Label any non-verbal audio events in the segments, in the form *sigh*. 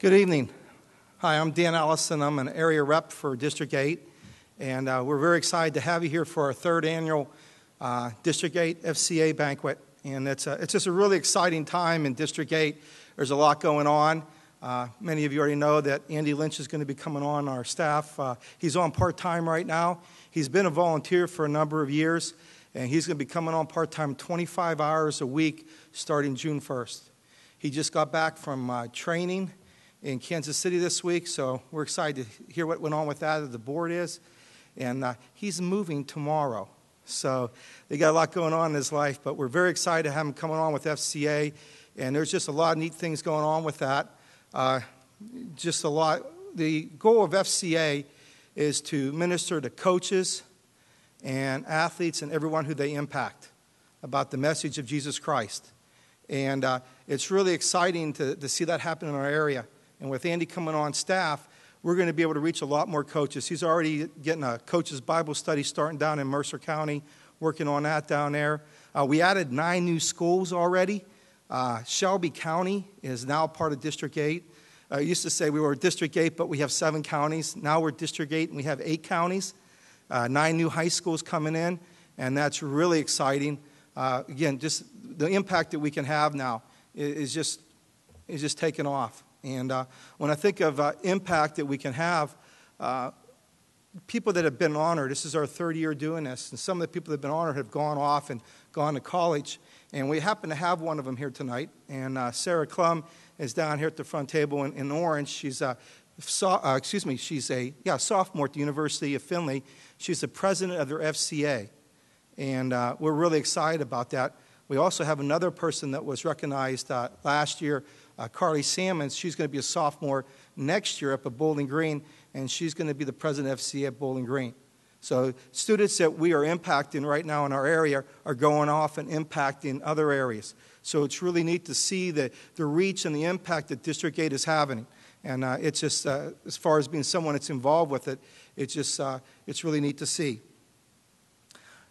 Good evening. Hi, I'm Dan Allison. I'm an area rep for District 8, and uh, we're very excited to have you here for our third annual uh, District 8 FCA banquet. And it's, a, it's just a really exciting time in District 8. There's a lot going on. Uh, many of you already know that Andy Lynch is going to be coming on our staff. Uh, he's on part time right now. He's been a volunteer for a number of years, and he's going to be coming on part time 25 hours a week starting June 1st. He just got back from uh, training in Kansas City this week, so we're excited to hear what went on with that, the board is. And uh, he's moving tomorrow. So they got a lot going on in his life, but we're very excited to have him coming on with FCA. And there's just a lot of neat things going on with that. Uh, just a lot. The goal of FCA is to minister to coaches and athletes and everyone who they impact about the message of Jesus Christ. And uh, it's really exciting to, to see that happen in our area. And with Andy coming on staff, we're going to be able to reach a lot more coaches. He's already getting a coaches Bible study starting down in Mercer County, working on that down there. Uh, we added nine new schools already. Uh, Shelby County is now part of District 8. Uh, I used to say we were District 8, but we have seven counties. Now we're District 8 and we have eight counties. Uh, nine new high schools coming in, and that's really exciting. Uh, again, just the impact that we can have now is just, is just taking off. And uh, when I think of uh, impact that we can have, uh, people that have been honored, this is our third year doing this, and some of the people that have been honored have gone off and gone to college. And we happen to have one of them here tonight. And uh, Sarah Clum is down here at the front table in, in Orange. She's a, so, uh, excuse me, she's a yeah, sophomore at the University of Findlay. She's the president of their FCA. And uh, we're really excited about that. We also have another person that was recognized last year uh, Carly Salmons. She's going to be a sophomore next year up at Bowling Green, and she's going to be the president of FC at Bowling Green. So, students that we are impacting right now in our area are going off and impacting other areas. So, it's really neat to see the, the reach and the impact that District 8 is having. And uh, it's just, uh, as far as being someone that's involved with it, it's just, uh, it's really neat to see.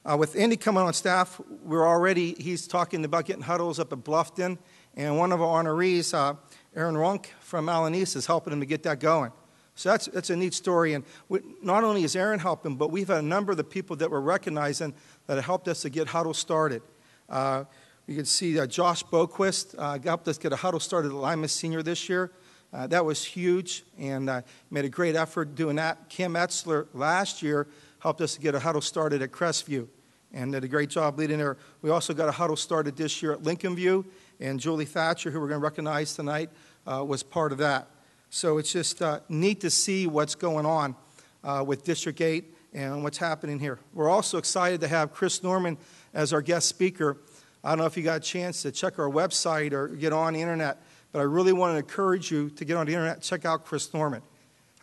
Uh, with Andy coming on staff, we're already, he's talking about getting huddles up at Bluffton and one of our honorees, uh, Aaron Runk from Allen East, is helping him to get that going. So that's, that's a neat story. And we, not only is Aaron helping, but we've had a number of the people that we're recognizing that have helped us to get Huddle started. Uh, you can see uh, Josh Boquist uh, helped us get a Huddle started at Lima Senior this year. Uh, that was huge and uh, made a great effort doing that. Kim Etzler last year helped us to get a Huddle started at Crestview and did a great job leading there. We also got a Huddle started this year at Lincoln View and Julie Thatcher, who we're going to recognize tonight, uh, was part of that. So it's just uh, neat to see what's going on uh, with District 8 and what's happening here. We're also excited to have Chris Norman as our guest speaker. I don't know if you got a chance to check our website or get on the internet, but I really want to encourage you to get on the internet check out Chris Norman.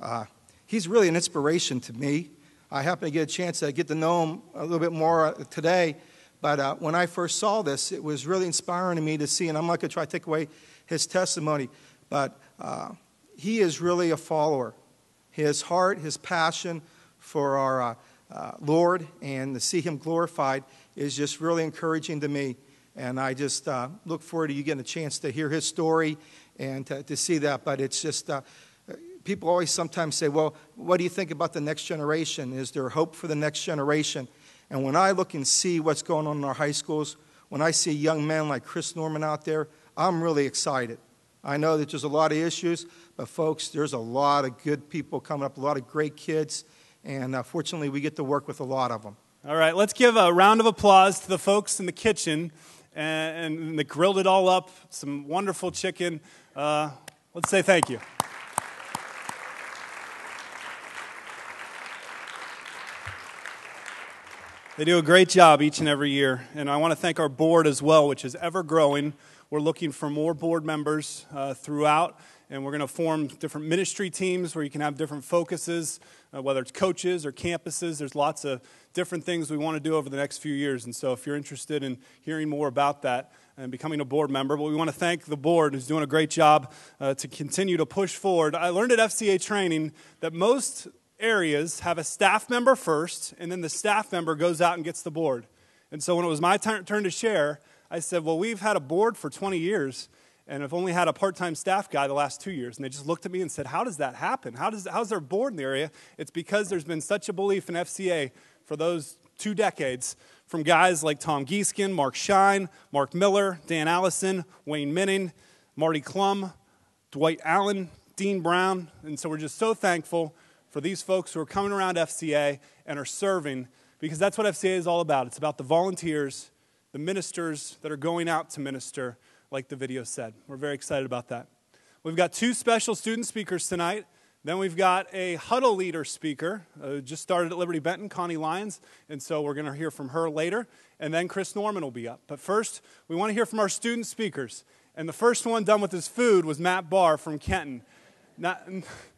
Uh, he's really an inspiration to me. I happen to get a chance to get to know him a little bit more uh, today but uh, when I first saw this, it was really inspiring to me to see, and I'm not going to try to take away his testimony, but uh, he is really a follower. His heart, his passion for our uh, uh, Lord and to see him glorified is just really encouraging to me. And I just uh, look forward to you getting a chance to hear his story and to, to see that. But it's just, uh, people always sometimes say, well, what do you think about the next generation? Is there hope for the next generation? And when I look and see what's going on in our high schools, when I see young men like Chris Norman out there, I'm really excited. I know that there's a lot of issues, but folks, there's a lot of good people coming up, a lot of great kids, and uh, fortunately, we get to work with a lot of them. All right, let's give a round of applause to the folks in the kitchen and, and they grilled it all up, some wonderful chicken. Uh, let's say thank you. They do a great job each and every year. And I want to thank our board as well, which is ever growing. We're looking for more board members uh, throughout, and we're going to form different ministry teams where you can have different focuses, uh, whether it's coaches or campuses. There's lots of different things we want to do over the next few years. And so if you're interested in hearing more about that, and becoming a board member. But we want to thank the board who's doing a great job uh, to continue to push forward. I learned at FCA training that most areas have a staff member first, and then the staff member goes out and gets the board. And so when it was my turn, to share, I said, Well, we've had a board for 20 years, and I've only had a part time staff guy the last two years. And they just looked at me and said, How does that happen? How does, how's there a board in the area? It's because there's been such a belief in FCA for those two decades from guys like Tom Gieskin, Mark Shine, Mark Miller, Dan Allison, Wayne Minning, Marty Klum, Dwight Allen, Dean Brown. And so we're just so thankful for these folks who are coming around FCA and are serving because that's what FCA is all about. It's about the volunteers, the ministers that are going out to minister, like the video said. We're very excited about that. We've got two special student speakers tonight. Then we've got a huddle leader speaker, uh, just started at Liberty Benton, Connie Lyons, and so we're going to hear from her later. And then Chris Norman will be up. But first, we want to hear from our student speakers. And the first one done with his food was Matt Bahr from Kenton. Not, *laughs*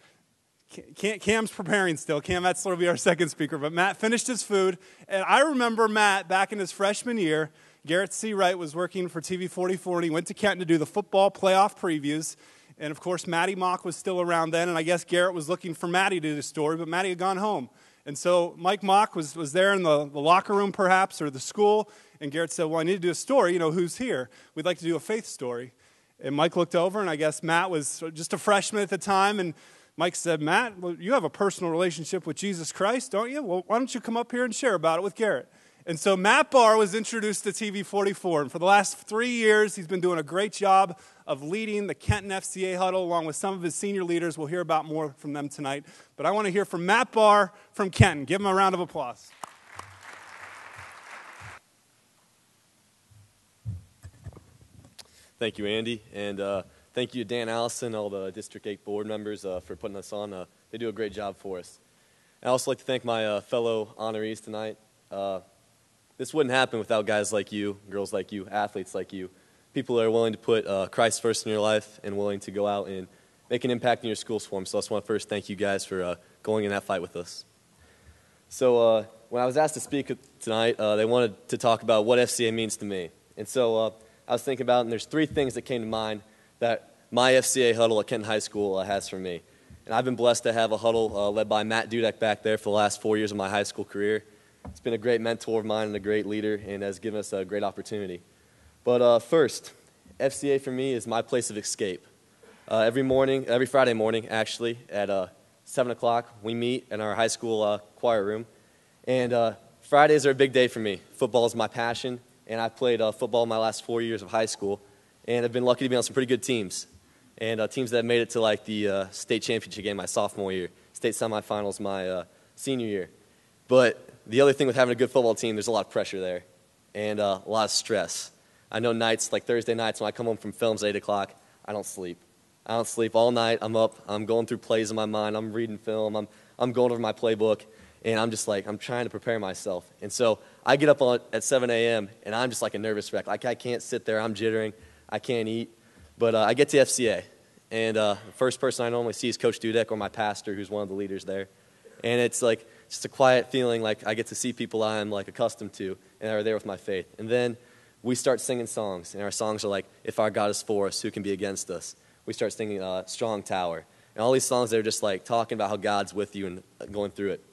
Cam's preparing still. Cam Etzler will be our second speaker, but Matt finished his food. And I remember Matt back in his freshman year. Garrett C. Wright was working for TV 44, and he went to Kenton to do the football playoff previews. And of course, Matty Mock was still around then, and I guess Garrett was looking for Matty to do the story, but Matty had gone home. And so Mike Mock was, was there in the, the locker room, perhaps, or the school, and Garrett said, Well, I need to do a story. You know, who's here? We'd like to do a faith story. And Mike looked over, and I guess Matt was just a freshman at the time, and Mike said, Matt, well, you have a personal relationship with Jesus Christ, don't you? Well, why don't you come up here and share about it with Garrett? And so Matt Bahr was introduced to TV 44. And for the last three years, he's been doing a great job of leading the Kenton FCA huddle along with some of his senior leaders. We'll hear about more from them tonight. But I want to hear from Matt Bahr from Kenton. Give him a round of applause. Thank you, Andy. And uh, thank you, Dan Allison, all the District 8 board members uh, for putting us on. Uh, they do a great job for us. I also like to thank my uh, fellow honorees tonight. Uh, this wouldn't happen without guys like you, girls like you, athletes like you, people that are willing to put uh, Christ first in your life and willing to go out and make an impact in your schools for them. So I just want to first thank you guys for uh, going in that fight with us. So when I was asked to speak tonight, they wanted to talk about what FCA means to me. And so I was thinking about, and there's three things that came to mind that my FCA huddle at Kenton High School uh, has for me. And I've been blessed to have a huddle led by Matt Dudek back there for the last four years of my high school career. It's been a great mentor of mine and a great leader, and has given us a great opportunity. But uh, first, FCA for me is my place of escape. Uh, every morning, every Friday morning, actually, at uh, 7 o'clock, we meet in our high school uh, choir room. And uh, Fridays are a big day for me. Football is my passion, and I've played uh, football my last four years of high school, and I've been lucky to be on some pretty good teams. And uh, teams that made it to like the uh, state championship game my sophomore year, state semifinals my uh, senior year. But the other thing with having a good football team, there's a lot of pressure there and uh, a lot of stress. I know nights, like Thursday nights, when I come home from films at 8 o'clock, I don't sleep. I don't sleep all night. I'm up. I'm going through plays in my mind. I'm reading film. I'm, I'm going over my playbook. And I'm just like, I'm trying to prepare myself. And so I get up on, at 7 a.m., and I'm just like a nervous wreck. Like, I can't sit there. I'm jittering. I can't eat. But uh, I get to FCA. And uh, the first person I normally see is Coach Dudek or my pastor, who's one of the leaders there. And it's like, just a quiet feeling like I get to see people I'm like accustomed to and are there with my faith. And then we start singing songs, and our songs are like, "If our God is for us, who can be against us?" We start singing uh, "Strong Tower," and all these songs that are just like talking about how God's with you and uh, going through it.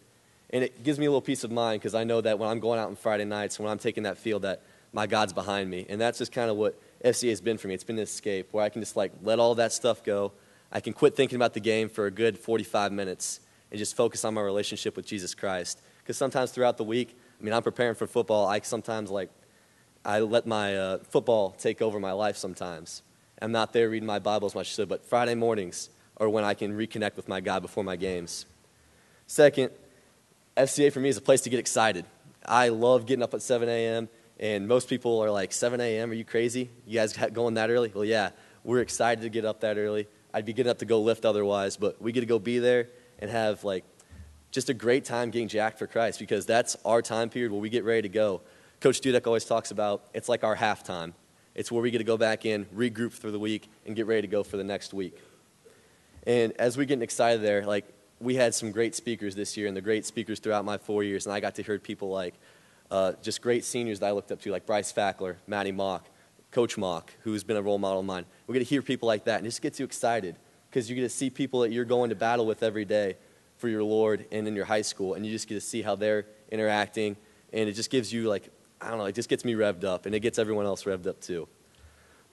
And it gives me a little peace of mind because I know that when I'm going out on Friday nights, when I'm taking that field, that my God's behind me, and that's just kind of what FCA has been for me. It's been an escape where I can just like let all that stuff go. I can quit thinking about the game for a good 45 minutes and just focus on my relationship with Jesus Christ. Because sometimes throughout the week, I mean, I'm preparing for football. I sometimes like, I let my uh, football take over my life sometimes. I'm not there reading my Bible as much as should, but Friday mornings are when I can reconnect with my God before my games. Second, FCA for me is a place to get excited. I love getting up at 7 a.m., and most people are like, 7 a.m., are you crazy? You guys going that early? Well, yeah, we're excited to get up that early. I'd be getting up to go lift otherwise, but we get to go be there and have like just a great time getting jacked for Christ because that's our time period where we get ready to go. Coach Dudek always talks about it's like our halftime. It's where we get to go back in, regroup for the week, and get ready to go for the next week. And as we're getting excited there, like we had some great speakers this year, and the great speakers throughout my four years, and I got to hear people like uh, just great seniors that I looked up to, like Bryce Fackler, Matty Mock, Coach Mock, who's been a role model of mine. We get to hear people like that, and it just gets you excited because you get to see people that you're going to battle with every day for your Lord and in your high school, and you just get to see how they're interacting, and it just gives you like I don't know, it just gets me revved up, and it gets everyone else revved up too.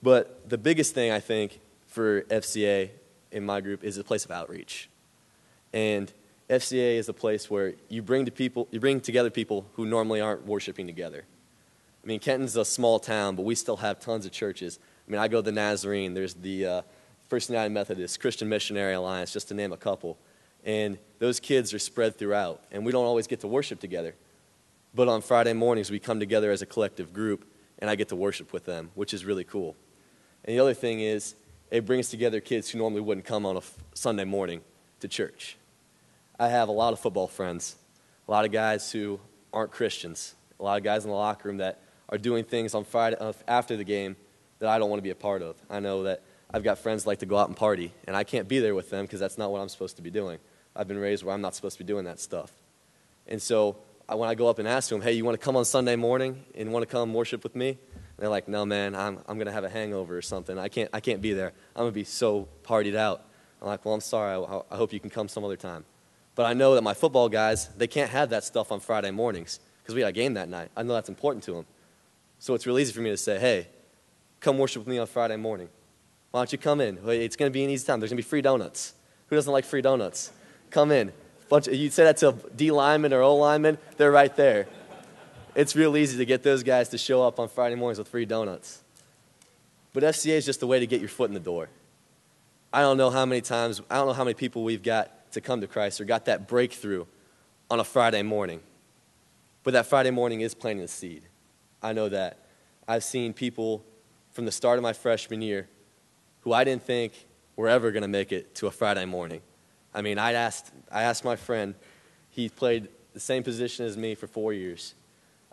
But the biggest thing I think for FCA in my group is a place of outreach. And FCA is a place where you bring, to people, you bring together people who normally aren't worshiping together. I mean, Kenton's a small town, but we still have tons of churches. I mean, I go to the Nazarene, there's the uh, First United Methodist, Christian Missionary Alliance, just to name a couple. And those kids are spread throughout, and we don't always get to worship together. But on Friday mornings, we come together as a collective group, and I get to worship with them, which is really cool. And the other thing is, it brings together kids who normally wouldn't come on a Sunday morning to church. I have a lot of football friends, a lot of guys who aren't Christians, a lot of guys in the locker room that are doing things on Friday uh, after the game that I don't want to be a part of. I know that I've got friends like to go out and party, and I can't be there with them because that's not what I'm supposed to be doing. I've been raised where I'm not supposed to be doing that stuff. And so I, when I go up and ask them, hey, you want to come on Sunday morning and want to come worship with me? And they're like, no, man, I'm, I'm going to have a hangover or something. I can't, I can't be there. I'm going to be so partied out. I'm like, well, I'm sorry. I, I hope you can come some other time. But I know that my football guys, they can't have that stuff on Friday mornings because we got a game that night. I know that's important to them. So it's real easy for me to say, hey, come worship with me on Friday morning. Why don't you come in? It's going to be an easy time. There's going to be free donuts. Who doesn't like free donuts? Come in. Bunch of, you say that to D lineman or O lineman, they're right there. It's real easy to get those guys to show up on Friday mornings with free donuts. But FCA is just a way to get your foot in the door. I don't know how many times, I don't know how many people we've got to come to Christ or got that breakthrough on a Friday morning. But that Friday morning is planting the seed. I know that. I've seen people from the start of my freshman year who I didn't think were ever going to make it to a Friday morning. I mean, I asked, I asked my friend, he played the same position as me for four years.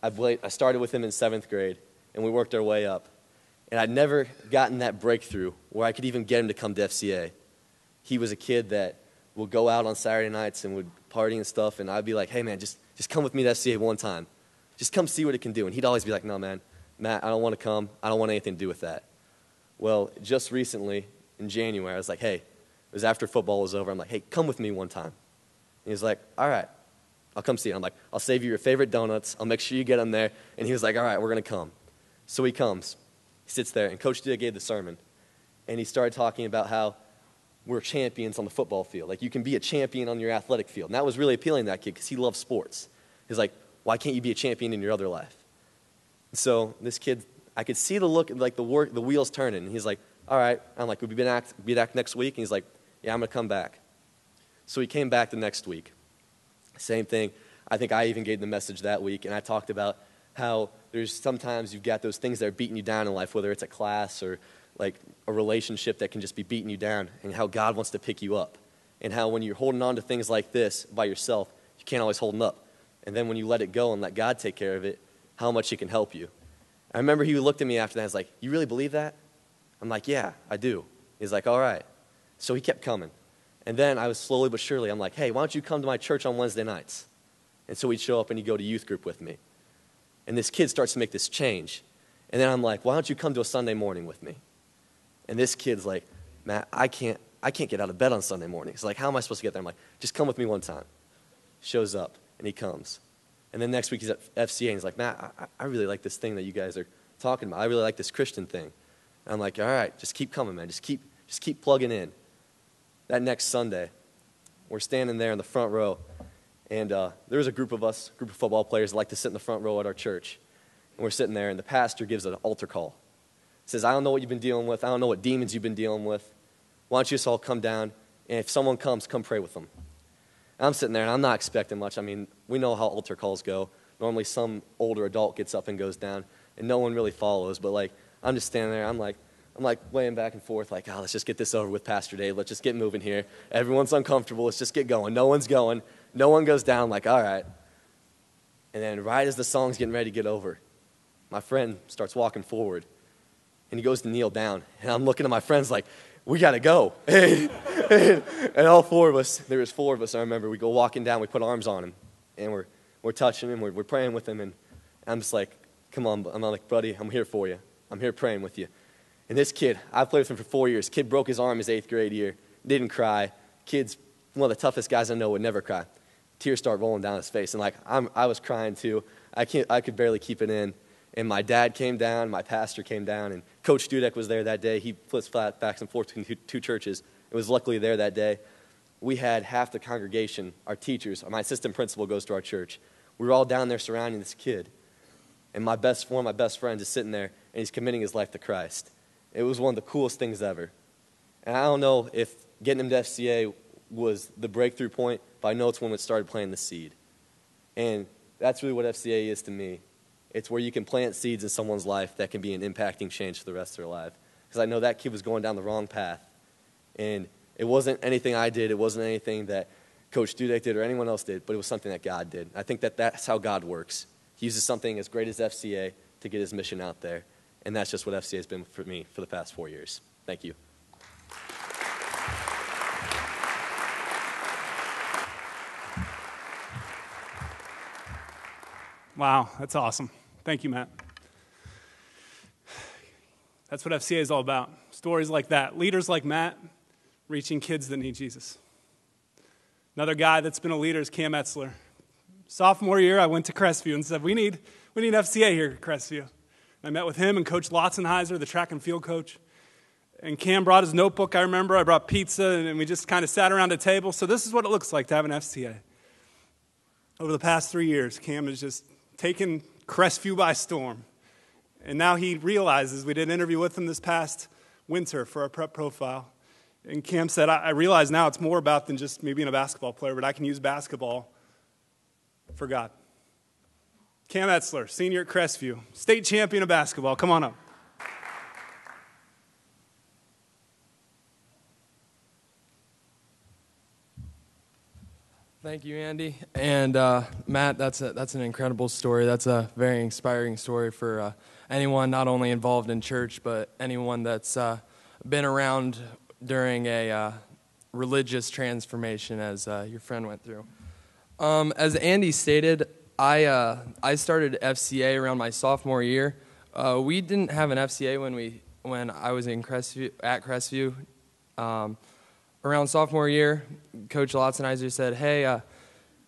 I, played, I started with him in seventh grade, and we worked our way up. And I'd never gotten that breakthrough where I could even get him to come to FCA. He was a kid that we'll go out on Saturday nights and would party and stuff, and I'd be like, hey, man, just, just come with me to FCA one time. Just come see what it can do. And he'd always be like, no, man, Matt, I don't want to come. I don't want anything to do with that. Well, just recently, in January, I was like, hey, it was after football was over. I'm like, hey, come with me one time. And he's like, all right, I'll come see you. I'm like, I'll save you your favorite donuts. I'll make sure you get them there. And he was like, all right, we're going to come. So he comes. He sits there, and Coach Dia gave the sermon. And he started talking about how we're champions on the football field. Like, you can be a champion on your athletic field. And that was really appealing to that kid because he loves sports. He's like, why can't you be a champion in your other life? So this kid, I could see the look, like the, work, the wheels turning. And he's like, all right. I'm like, we'll be back, be back next week? And he's like, yeah, I'm going to come back. So he came back the next week. Same thing. I think I even gave the message that week, and I talked about how there's sometimes you've got those things that are beating you down in life, whether it's a class or like a relationship that can just be beating you down, and how God wants to pick you up. And how when you're holding on to things like this by yourself, you can't always hold them up. And then when you let it go and let God take care of it, how much He can help you. I remember he looked at me after that and was like, You really believe that? I'm like, Yeah, I do. He's like, All right. So he kept coming. And then I was slowly but surely, I'm like, Hey, why don't you come to my church on Wednesday nights? And so he'd show up and he'd go to youth group with me. And this kid starts to make this change. And then I'm like, Why don't you come to a Sunday morning with me? And this kid's like, Matt, I can't, I can't get out of bed on Sunday mornings. Like, how am I supposed to get there? I'm like, just come with me one time. Shows up, and he comes. And then next week he's at FCA, and he's like, Matt, I, I really like this thing that you guys are talking about. I really like this Christian thing. And I'm like, all right, just keep coming, man. Just keep, just keep plugging in. That next Sunday, we're standing there in the front row, and uh, there was a group of us, group of football players that like to sit in the front row at our church. And we're sitting there, and the pastor gives an altar call says, I don't know what you've been dealing with. I don't know what demons you've been dealing with. Why don't you just all come down? And if someone comes, come pray with them. And I'm sitting there and I'm not expecting much. I mean, we know how altar calls go. Normally, some older adult gets up and goes down, and no one really follows. But like, I'm just standing there. I'm like, I'm like weighing back and forth, like, oh, let's just get this over with, Pastor Dave. Let's just get moving here. Everyone's uncomfortable. Let's just get going. No one's going. No one goes down. Like, all right. And then, right as the song's getting ready to get over, my friend starts walking forward and he goes to kneel down. And I'm looking at my friends like, we got to go. *laughs* and, all four of us, there was four of us, I remember, we go walking down, we put arms on him, and we're, we're touching him, we're, we're praying with him, and I'm just like, come on, I'm like, buddy, I'm here for you. I'm here praying with you. And this kid, I played with him for four years. Kid broke his arm his eighth grade year, didn't cry. Kid's one of the toughest guys I know would never cry. Tears start rolling down his face, and like I'm, I was crying too. I can't, I could barely keep it in. And my dad came down, my pastor came down, and Coach Dudek was there that day. He flips flat back and forth between two churches. It was luckily there that day. We had half the congregation, our teachers, my assistant principal goes to our church. We were all down there surrounding this kid. And my best, one my best friends is sitting there, and he's committing his life to Christ. It was one of the coolest things ever. And I don't know if getting him to FCA was the breakthrough point, but I know it's when it started planting the seed. And that's really what FCA is to me. It's where you can plant seeds in someone's life that can be an impacting change for the rest of their life. Because I know that kid was going down the wrong path. And it wasn't anything I did, it wasn't anything that Coach Dudek did or anyone else did, but it was something that God did. I think that that's how God works. He uses something as great as FCA to get his mission out there. And that's just what FCA has been for me for the past four years. Thank you. Wow, that's awesome. Thank you, Matt. That's what FCA is all about. Stories like that. Leaders like Matt reaching kids that need Jesus. Another guy that's been a leader is Cam Etzler. Sophomore year, I went to Crestview and said, We need, we need FCA here at Crestview. I met with him and Coach Lotzenheiser, the track and field coach. And Cam brought his notebook, I remember. I brought pizza, and we just kind of sat around a table. So, this is what it looks like to have an FCA. Over the past three years, Cam has just taken Crestview by storm. And now he realizes, we did an interview with him this past winter for our prep profile. And Cam said, I, realize now it's more about than just me being a basketball player, but I can use basketball for God. Cam Etzler, senior at Crestview, state champion of basketball. Come on up. Thank you, Andy. And uh, Matt, that's, a, that's an incredible story. That's a very inspiring story for uh, anyone not only involved in church, but anyone that's uh, been around during a uh, religious transformation as uh, your friend went through. Um, as Andy stated, I, uh, I started FCA around my sophomore year. we didn't have an FCA when, we, when I was in Crestview, at Crestview. Um, around sophomore year, Coach Lotzenheiser said, "Hey, uh,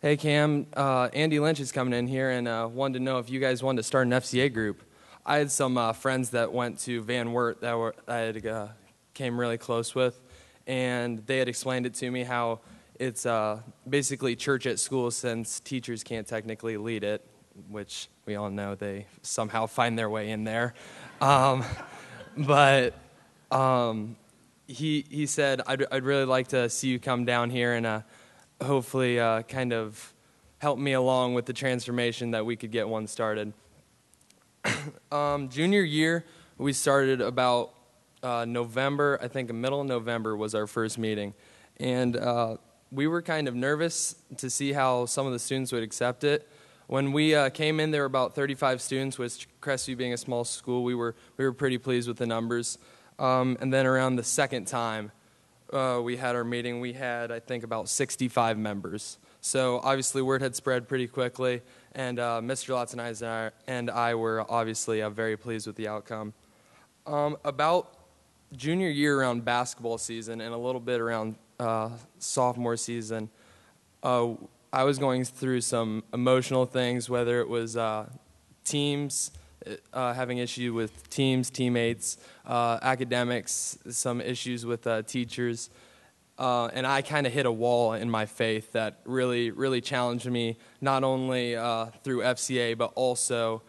hey Cam, uh, Andy Lynch is coming in here and uh, wanted to know if you guys wanted to start an FCA group." I had some uh, friends that went to Van Wert that were I had, uh, came really close with, and they had explained it to me how it's uh, basically church at school since teachers can't technically lead it, which we all know they somehow find their way in there. Um, *laughs* but um, he, he said, I'd, I'd really like to see you come down here and uh, hopefully uh, kind of help me along with the transformation that we could get one started. *coughs* um, junior year, we started about uh, November, I think middle of November was our first meeting. And uh, we were kind of nervous to see how some of the students would accept it. When we uh, came in, there were about 35 students, which Crestview being a small school, we were, we were pretty pleased with the numbers. Um, and then around the second time uh, we had our meeting, we had, I think, about 65 members. So obviously, word had spread pretty quickly, and uh, Mr. Lotzenheiser and I were obviously uh, very pleased with the outcome. Um, about junior year around basketball season and a little bit around uh, sophomore season, uh, I was going through some emotional things, whether it was uh, teams uh, having issue with teams, teammates, uh, academics, some issues with uh, teachers. Uh, and I kind of hit a wall in my faith that really, really challenged me, not only uh, through FCA, but also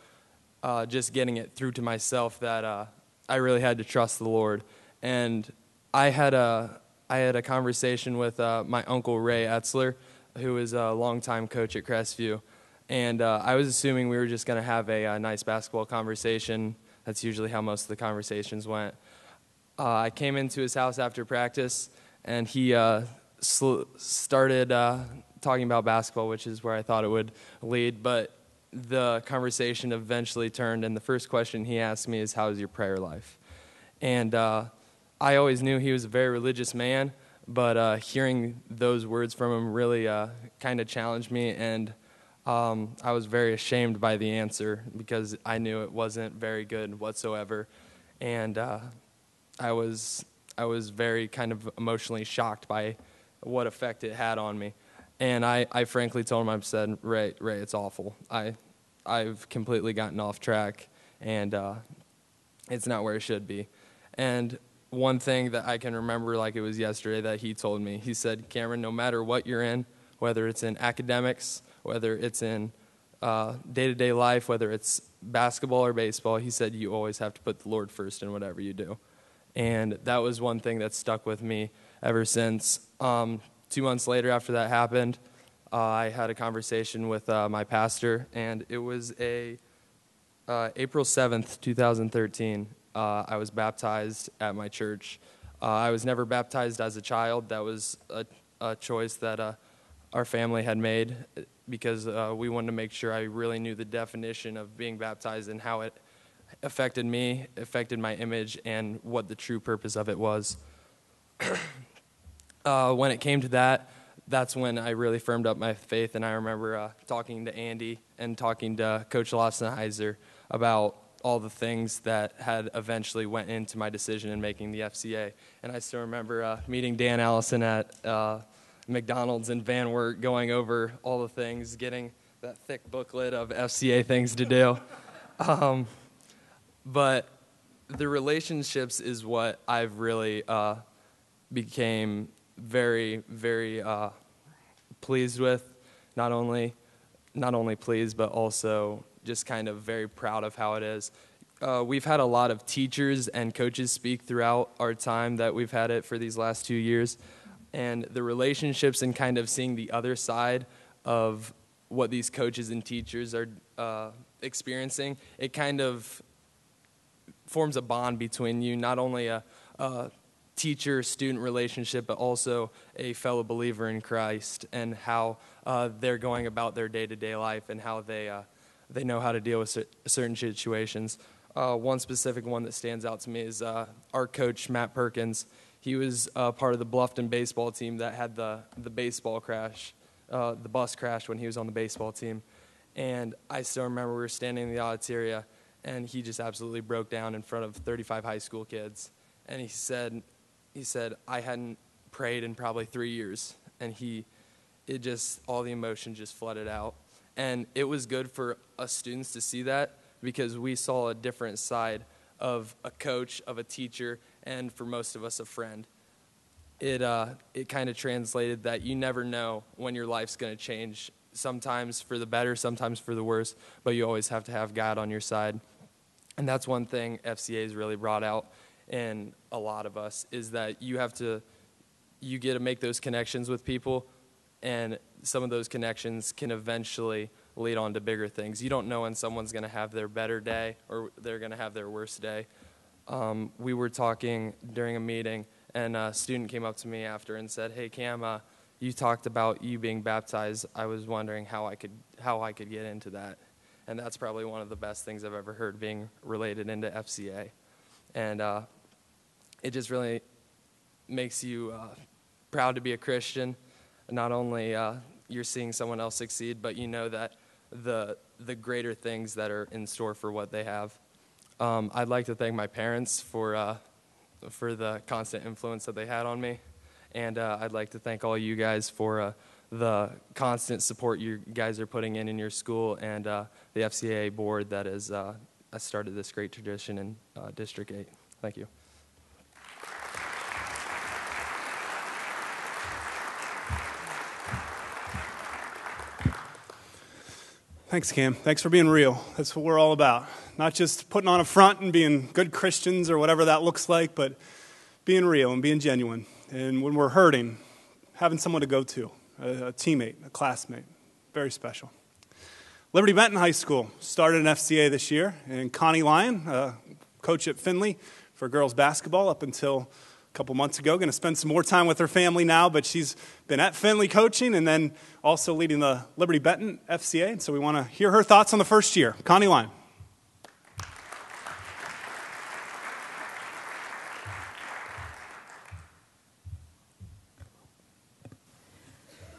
uh, just getting it through to myself that I really had to trust the Lord. And I had a, I had a conversation with my uncle Ray Etzler, who is a longtime coach at Crestview and uh, I was assuming we were just going to have a, a, nice basketball conversation. That's usually how most of the conversations went. Uh, I came into his house after practice, and he uh, sl- started uh, talking about basketball, which is where I thought it would lead. But the conversation eventually turned, and the first question he asked me is, How's your prayer life? And uh, I always knew he was a very religious man, but uh, hearing those words from him really kind of challenged me. and um, I was very ashamed by the answer because I knew it wasn't very good whatsoever, and uh, I was I was very kind of emotionally shocked by what effect it had on me, and I, I frankly told him I said Ray Ray it's awful. I I've completely gotten off track and uh, it's not where it should be. And one thing that I can remember like it was yesterday that he told me, he said, Cameron, no matter what you're in, whether it's in academics, whether it's in day to day life, whether it's basketball or baseball, he said you always have to put the Lord first in whatever you do. And that was one thing that stuck with me ever since. Um, two months later, after that happened, uh, I had a conversation with uh, my pastor, and it was a uh, April 7th, 2013. Uh, I was baptized at my church. Uh, I was never baptized as a child. That was a, a choice that uh, our family had made because we wanted to make sure I really knew the definition of being baptized and how it affected me, affected my image, and what the true purpose of it was. *clears throat* when it came to that, that's when I really firmed up my faith. And I remember uh, talking to Andy and talking to Coach Lotzenheiser about all the things that had eventually went into my decision in making the FCA. And I still remember uh, meeting Dan Allison at uh, McDonald's and Van Wert, going over all the things, getting that thick booklet of FCA things to do. *laughs* Um, but the relationships is what I've really uh, became very, very uh, pleased with. Not only, not only pleased, but also just kind of very proud of how it is. Uh, we've had a lot of teachers and coaches speak throughout our time that we've had it for these last two years. And the relationships and kind of seeing the other side of what these coaches and teachers are uh, experiencing, it kind of forms a bond between you, not only a, a teacher student relationship, but also a fellow believer in Christ and how uh, they're going about their day to day life and how they, uh, they know how to deal with certain situations. Uh, one specific one that stands out to me is uh, our coach, Matt Perkins. He was uh, part of the Bluffton baseball team that had the, the baseball crash, uh, the bus crash when he was on the baseball team. And I still remember we were standing in the auditoria, and he just absolutely broke down in front of 35 high school kids. And he said, he said, I hadn't prayed in probably three years. And he, it just, all the emotion just flooded out. And it was good for us students to see that because we saw a different side of a coach, of a teacher, and for most of us, a friend. It, uh, it kind of translated that you never know when your life's going to change, sometimes for the better, sometimes for the worse, but you always have to have God on your side. And that's one thing FCA has really brought out in a lot of us is that you have to, you get to make those connections with people, and some of those connections can eventually lead on to bigger things. You don't know when someone's going to have their better day or they're going to have their worst day. Um, we were talking during a meeting, and a student came up to me after and said, "Hey, Cam, uh, you talked about you being baptized. I was wondering how I could how I could get into that." And that's probably one of the best things I've ever heard being related into FCA, and uh, it just really makes you uh, proud to be a Christian. Not only uh, you're seeing someone else succeed, but you know that the the greater things that are in store for what they have. Um, I'd like to thank my parents for uh, for the constant influence that they had on me, and uh, I'd like to thank all you guys for uh, the constant support you guys are putting in in your school and uh, the FCA board that has uh, started this great tradition in uh, District 8. Thank you. Thanks, Cam. Thanks for being real. That's what we're all about. Not just putting on a front and being good Christians or whatever that looks like, but being real and being genuine. And when we're hurting, having someone to go to, a, a teammate, a classmate, very special. Liberty Benton High School started an FCA this year, and Connie Lyon, uh, coach at Findlay for girls basketball up until couple months ago. Going to spend some more time with her family now, but she's been at Findlay coaching and then also leading the Liberty Benton FCA. And so we want to hear her thoughts on the first year. Connie Lyon.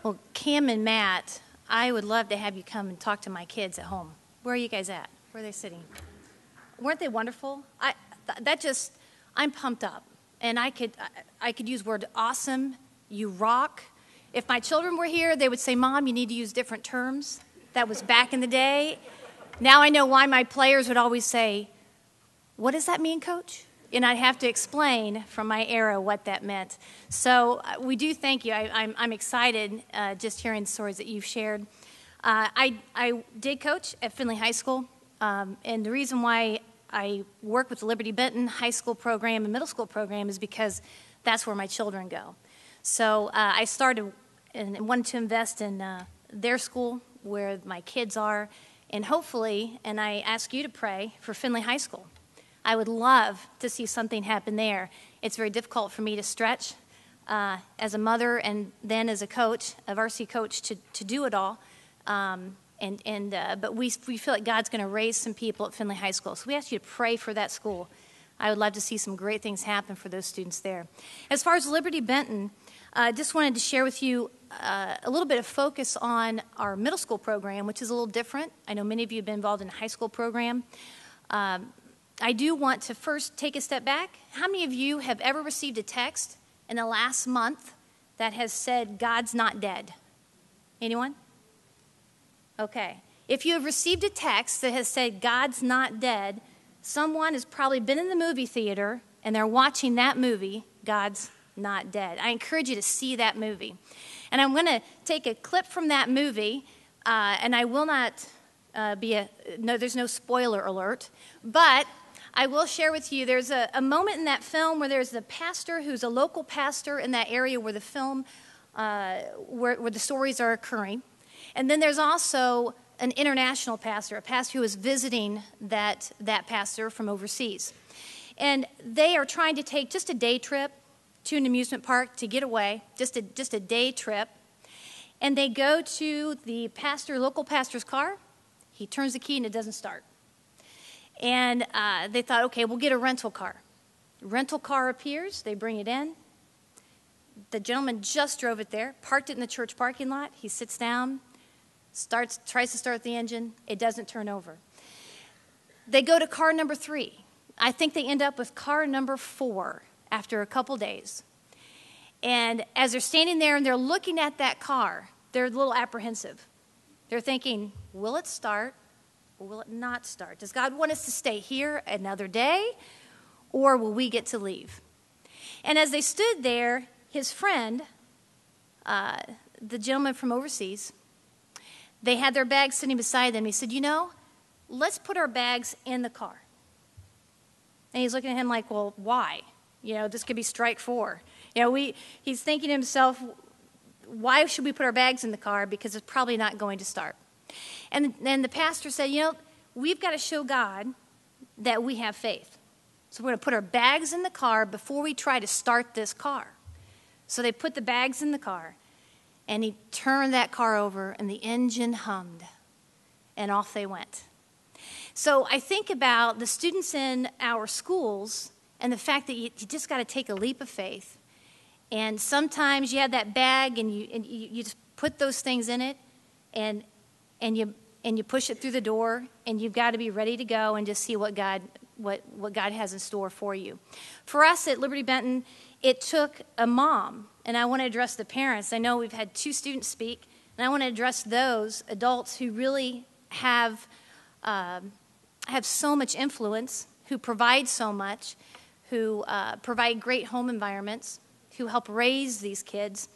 Well, Cam and Matt, I would love to have you come and talk to my kids at home. Where are you guys at? Where are they sitting? Weren't they wonderful? I, that just, I'm pumped up and I could, I could use word awesome, you rock. If my children were here, they would say, Mom, you need to use different terms. That was back in the day. Now I know why my players would always say, what does that mean, coach? And I'd have to explain from my era what that meant. So uh, we do thank you. I, am excited uh, just hearing the stories that you've shared. Uh, I, I did coach at Findlay High School, um, and the reason why I work with the Liberty Benton high school program and middle school program is because that's where my children go. So uh, I started and wanted to invest in uh, their school where my kids are, and hopefully, and I ask you to pray for Findlay High School. I would love to see something happen there. It's very difficult for me to stretch uh, as a mother and then as a coach, a varsity coach, to, to do it all. Um, and, and, uh, but we, we feel like God's going to raise some people at Findlay High School. So we ask you to pray for that school. I would love to see some great things happen for those students there. As far as Liberty Benton, I uh, just wanted to share with you uh, a little bit of focus on our middle school program, which is a little different. I know many of you have been involved in the high school program. Um, I do want to first take a step back. How many of you have ever received a text in the last month that has said, God's not dead? Anyone? Okay. If you have received a text that has said, God's not dead, someone has probably been in the movie theater and they're watching that movie, God's not dead. I encourage you to see that movie. And I'm going to take a clip from that movie, uh, and I will not uh, be a, no, there's no spoiler alert, but I will share with you there's a, a moment in that film where there's a pastor who's a local pastor in that area where the film, uh, where, where the stories are occurring. And then there's also an international pastor, a pastor who is visiting that, that pastor from overseas. And they are trying to take just a day trip to an amusement park to get away, just a, just a day trip. And they go to the pastor, local pastor's car. He turns the key and it doesn't start. And uh, they thought, okay, we'll get a rental car. Rental car appears, they bring it in. The gentleman just drove it there, parked it in the church parking lot. He sits down, starts, tries to start the engine, it doesn't turn over. They go to car number three. I think they end up with car number four after a couple days. And as they're standing there and they're looking at that car, they're a little apprehensive. They're thinking, will it start or will it not start? Does God want us to stay here another day or will we get to leave? And as they stood there, his friend, uh, the gentleman from overseas, they had their bags sitting beside them. He said, You know, let's put our bags in the car. And he's looking at him like, Well, why? You know, this could be strike four. You know, we, he's thinking to himself, Why should we put our bags in the car? Because it's probably not going to start. And then the pastor said, You know, we've got to show God that we have faith. So we're going to put our bags in the car before we try to start this car. So they put the bags in the car. And he turned that car over, and the engine hummed, and off they went. So I think about the students in our schools and the fact that you, you just got to take a leap of faith. And sometimes you have that bag, and you, and you, you just put those things in it, and, and, you, and you push it through the door, and you've got to be ready to go and just see what God, what, what God has in store for you. For us at Liberty Benton, it took a mom and I want to address the parents. I know we've had two students speak, and I want to address those adults who really have, um, have so much influence, who provide so much, who uh, provide great home environments, who help raise these kids.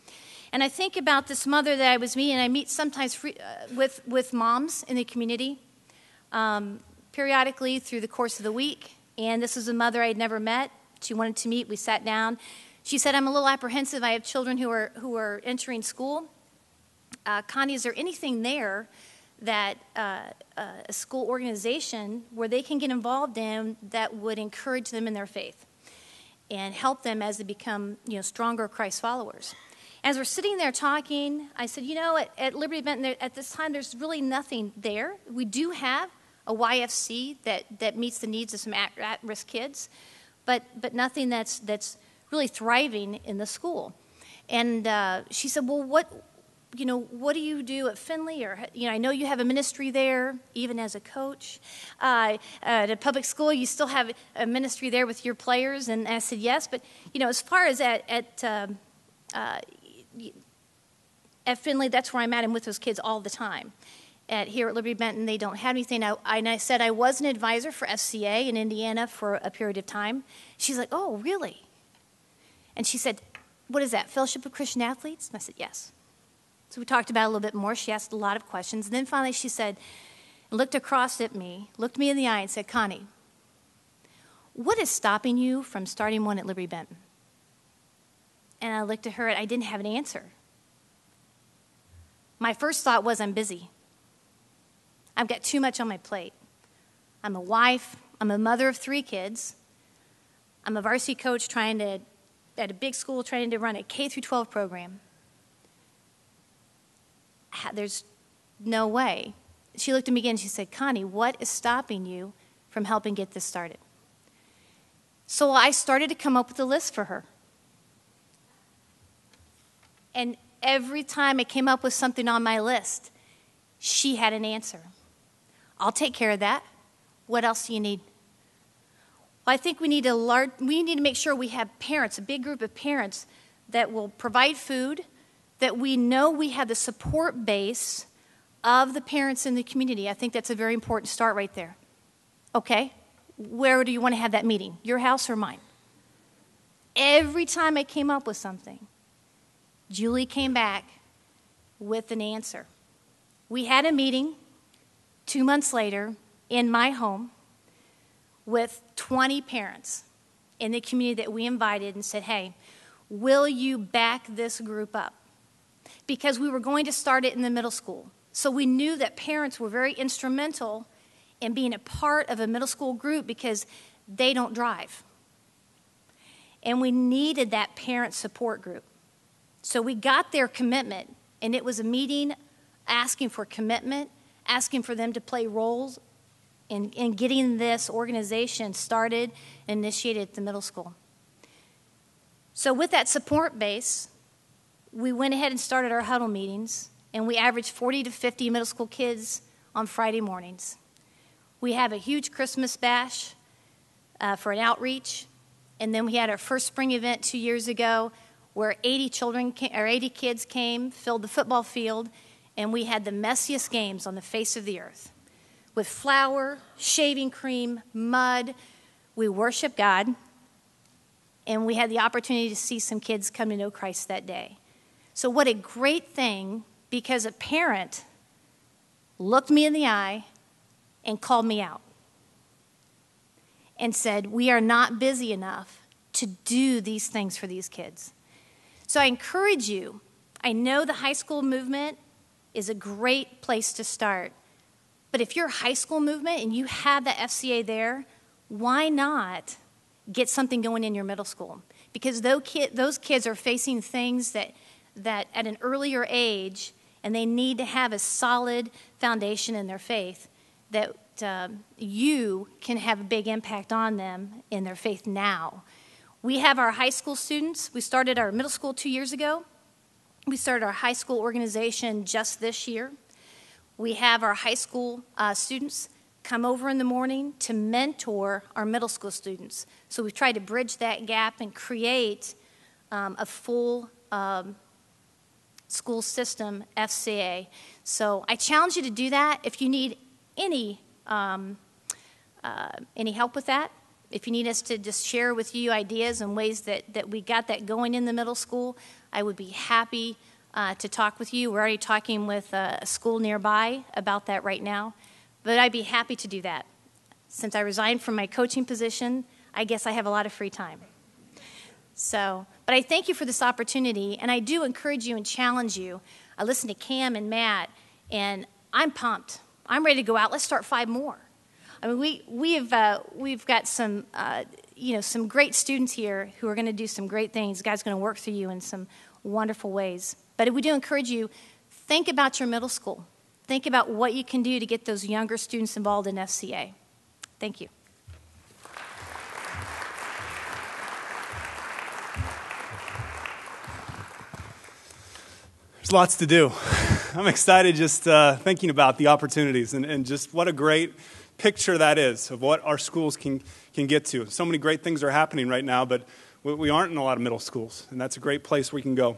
And I think about this mother that I was meeting, I meet sometimes free, uh, with, with moms in the community um, periodically through the course of the week. And this is a mother I had never met. She wanted to meet. We sat down. She said, I'm a little apprehensive. I have children who are, who are entering school. Uh, Connie, is there anything there that uh, uh, a school organization where they can get involved in that would encourage them in their faith and help them as they become you know, stronger Christ followers? As we're sitting there talking, I said, you know, at, at Liberty Benton, at this time, there's really nothing there. We do have a YFC that, that meets the needs of some at, at risk kids, but, but nothing that's, that's really thriving in the school. And uh, she said, Well, what, you know, what do you do at Findlay? Or, you know, I know you have a ministry there, even as a coach. Uh, at a public school, you still have a ministry there with your players. And I said, Yes, but, you know, as far as at, at, um, uh, at Findlay, that's where I'm at. I'm with those kids all the time. at here at Liberty Benton. They don't have anything. I, and I said I was an advisor for FCA in Indiana for a period of time. She's like, oh, really? And she said, what is that, Fellowship of Christian Athletes? And I said, yes. So we talked about it a little bit more. She asked a lot of questions. And then finally she said, looked across at me, looked me in the eye, and said, Connie, what is stopping you from starting one at Liberty Benton? And I looked at her and I didn't have an answer. My first thought was, I'm busy. I've got too much on my plate. I'm a wife, I'm a mother of three kids, I'm a varsity coach trying to, at a big school, trying to run a K through 12 program. There's no way. She looked at me again and she said, Connie, what is stopping you from helping get this started? So I started to come up with a list for her. And every time I came up with something on my list, she had an answer. I'll take care of that. What else do you need? Well, I think we need, a large, we need to make sure we have parents, a big group of parents that will provide food, that we know we have the support base of the parents in the community. I think that's a very important start right there. Okay, where do you want to have that meeting? Your house or mine? Every time I came up with something, Julie came back with an answer. We had a meeting two months later in my home with 20 parents in the community that we invited and said, hey, will you back this group up? Because we were going to start it in the middle school. So we knew that parents were very instrumental in being a part of a middle school group because they don't drive. And we needed that parent support group. So we got their commitment, and it was a meeting asking for commitment, asking for them to play roles in, in getting this organization started and initiated at the middle school. So, with that support base, we went ahead and started our huddle meetings, and we averaged 40 to 50 middle school kids on Friday mornings. We have a huge Christmas bash uh, for an outreach, and then we had our first spring event two years ago where 80 children came, or 80 kids came, filled the football field, and we had the messiest games on the face of the earth. With flour, shaving cream, mud, we worship God, and we had the opportunity to see some kids come to know Christ that day. So, what a great thing because a parent looked me in the eye and called me out and said, We are not busy enough to do these things for these kids. So I encourage you. I know the high school movement is a great place to start. But if you're a high school movement and you have the FCA there, why not get something going in your middle school? Because those kids are facing things that, that at an earlier age, and they need to have a solid foundation in their faith that um, you can have a big impact on them in their faith now. We have our high school students. We started our middle school two years ago. We started our high school organization just this year. We have our high school uh, students come over in the morning to mentor our middle school students. So we've tried to bridge that gap and create um, a full um, school system FCA. So I challenge you to do that. If you need any um, uh, any help with that, if you need us to just share with you ideas and ways that, that we got that going in the middle school, I would be happy uh, to talk with you. We're already talking with a school nearby about that right now, but I'd be happy to do that. Since I resigned from my coaching position, I guess I have a lot of free time. So, but I thank you for this opportunity, and I do encourage you and challenge you. I listen to Cam and Matt, and I'm pumped. I'm ready to go out. Let's start five more. I mean, we, we've, uh, we've got some, uh, you know, some great students here who are going to do some great things. God's going to work through you in some wonderful ways. But we do encourage you, think about your middle school. Think about what you can do to get those younger students involved in FCA. Thank you. There's lots to do. I'm excited just uh, thinking about the opportunities and, and just what a great picture that is of what our schools can, can get to. So many great things are happening right now, but we aren't in a lot of middle schools, and that's a great place we can go.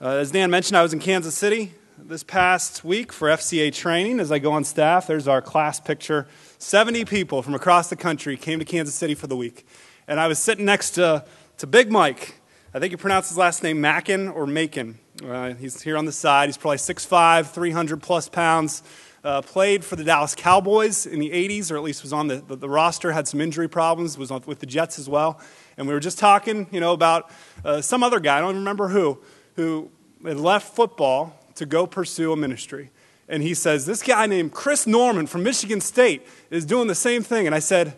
Uh, as Dan mentioned, I was in Kansas City this past week for FCA training as I go on staff. There's our class picture. 70 people from across the country came to Kansas City for the week. And I was sitting next to, to Big Mike. I think you pronounce his last name Mackin or Macon. Uh, he's here on the side. He's probably 6'5, 300 plus pounds. Uh, played for the Dallas Cowboys in the 80s, or at least was on the, the, the, roster, had some injury problems, was on, with the Jets as well. And we were just talking, you know, about uh, some other guy, I don't remember who, who had left football to go pursue a ministry. And he says, This guy named Chris Norman from Michigan State is doing the same thing. And I said,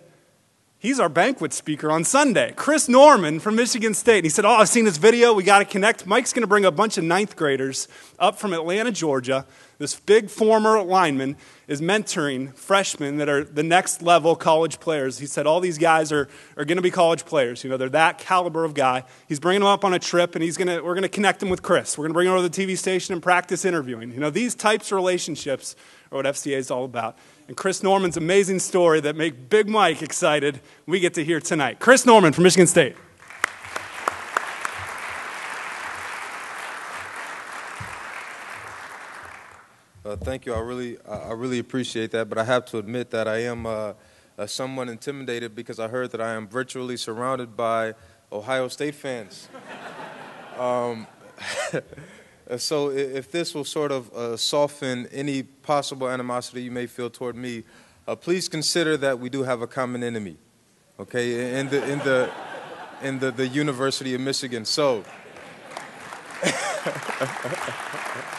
He's our banquet speaker on Sunday. Chris Norman from Michigan State. And he said, Oh, I've seen this video. We got to connect. Mike's going to bring a bunch of ninth graders up from Atlanta, Georgia. This big former lineman is mentoring freshmen that are the next level college players. He said, All these guys are, are going to be college players. You know, they're that caliber of guy. He's bringing them up on a trip, and he's gonna, we're going to connect them with Chris. We're going to bring them over to the TV station and practice interviewing. You know, these types of relationships are what FCA is all about and Chris Norman's amazing story that make Big Mike excited we get to hear tonight. Chris Norman from Michigan State. Uh, thank you. I really, I really appreciate that. But I have to admit that I am uh, uh, somewhat intimidated because I heard that I am virtually surrounded by Ohio State fans. *laughs* um, *laughs* so if this will sort of uh, soften any possible animosity you may feel toward me, uh, please consider that we do have a common enemy, okay, in the, in the, in the, the University of Michigan. So. *laughs*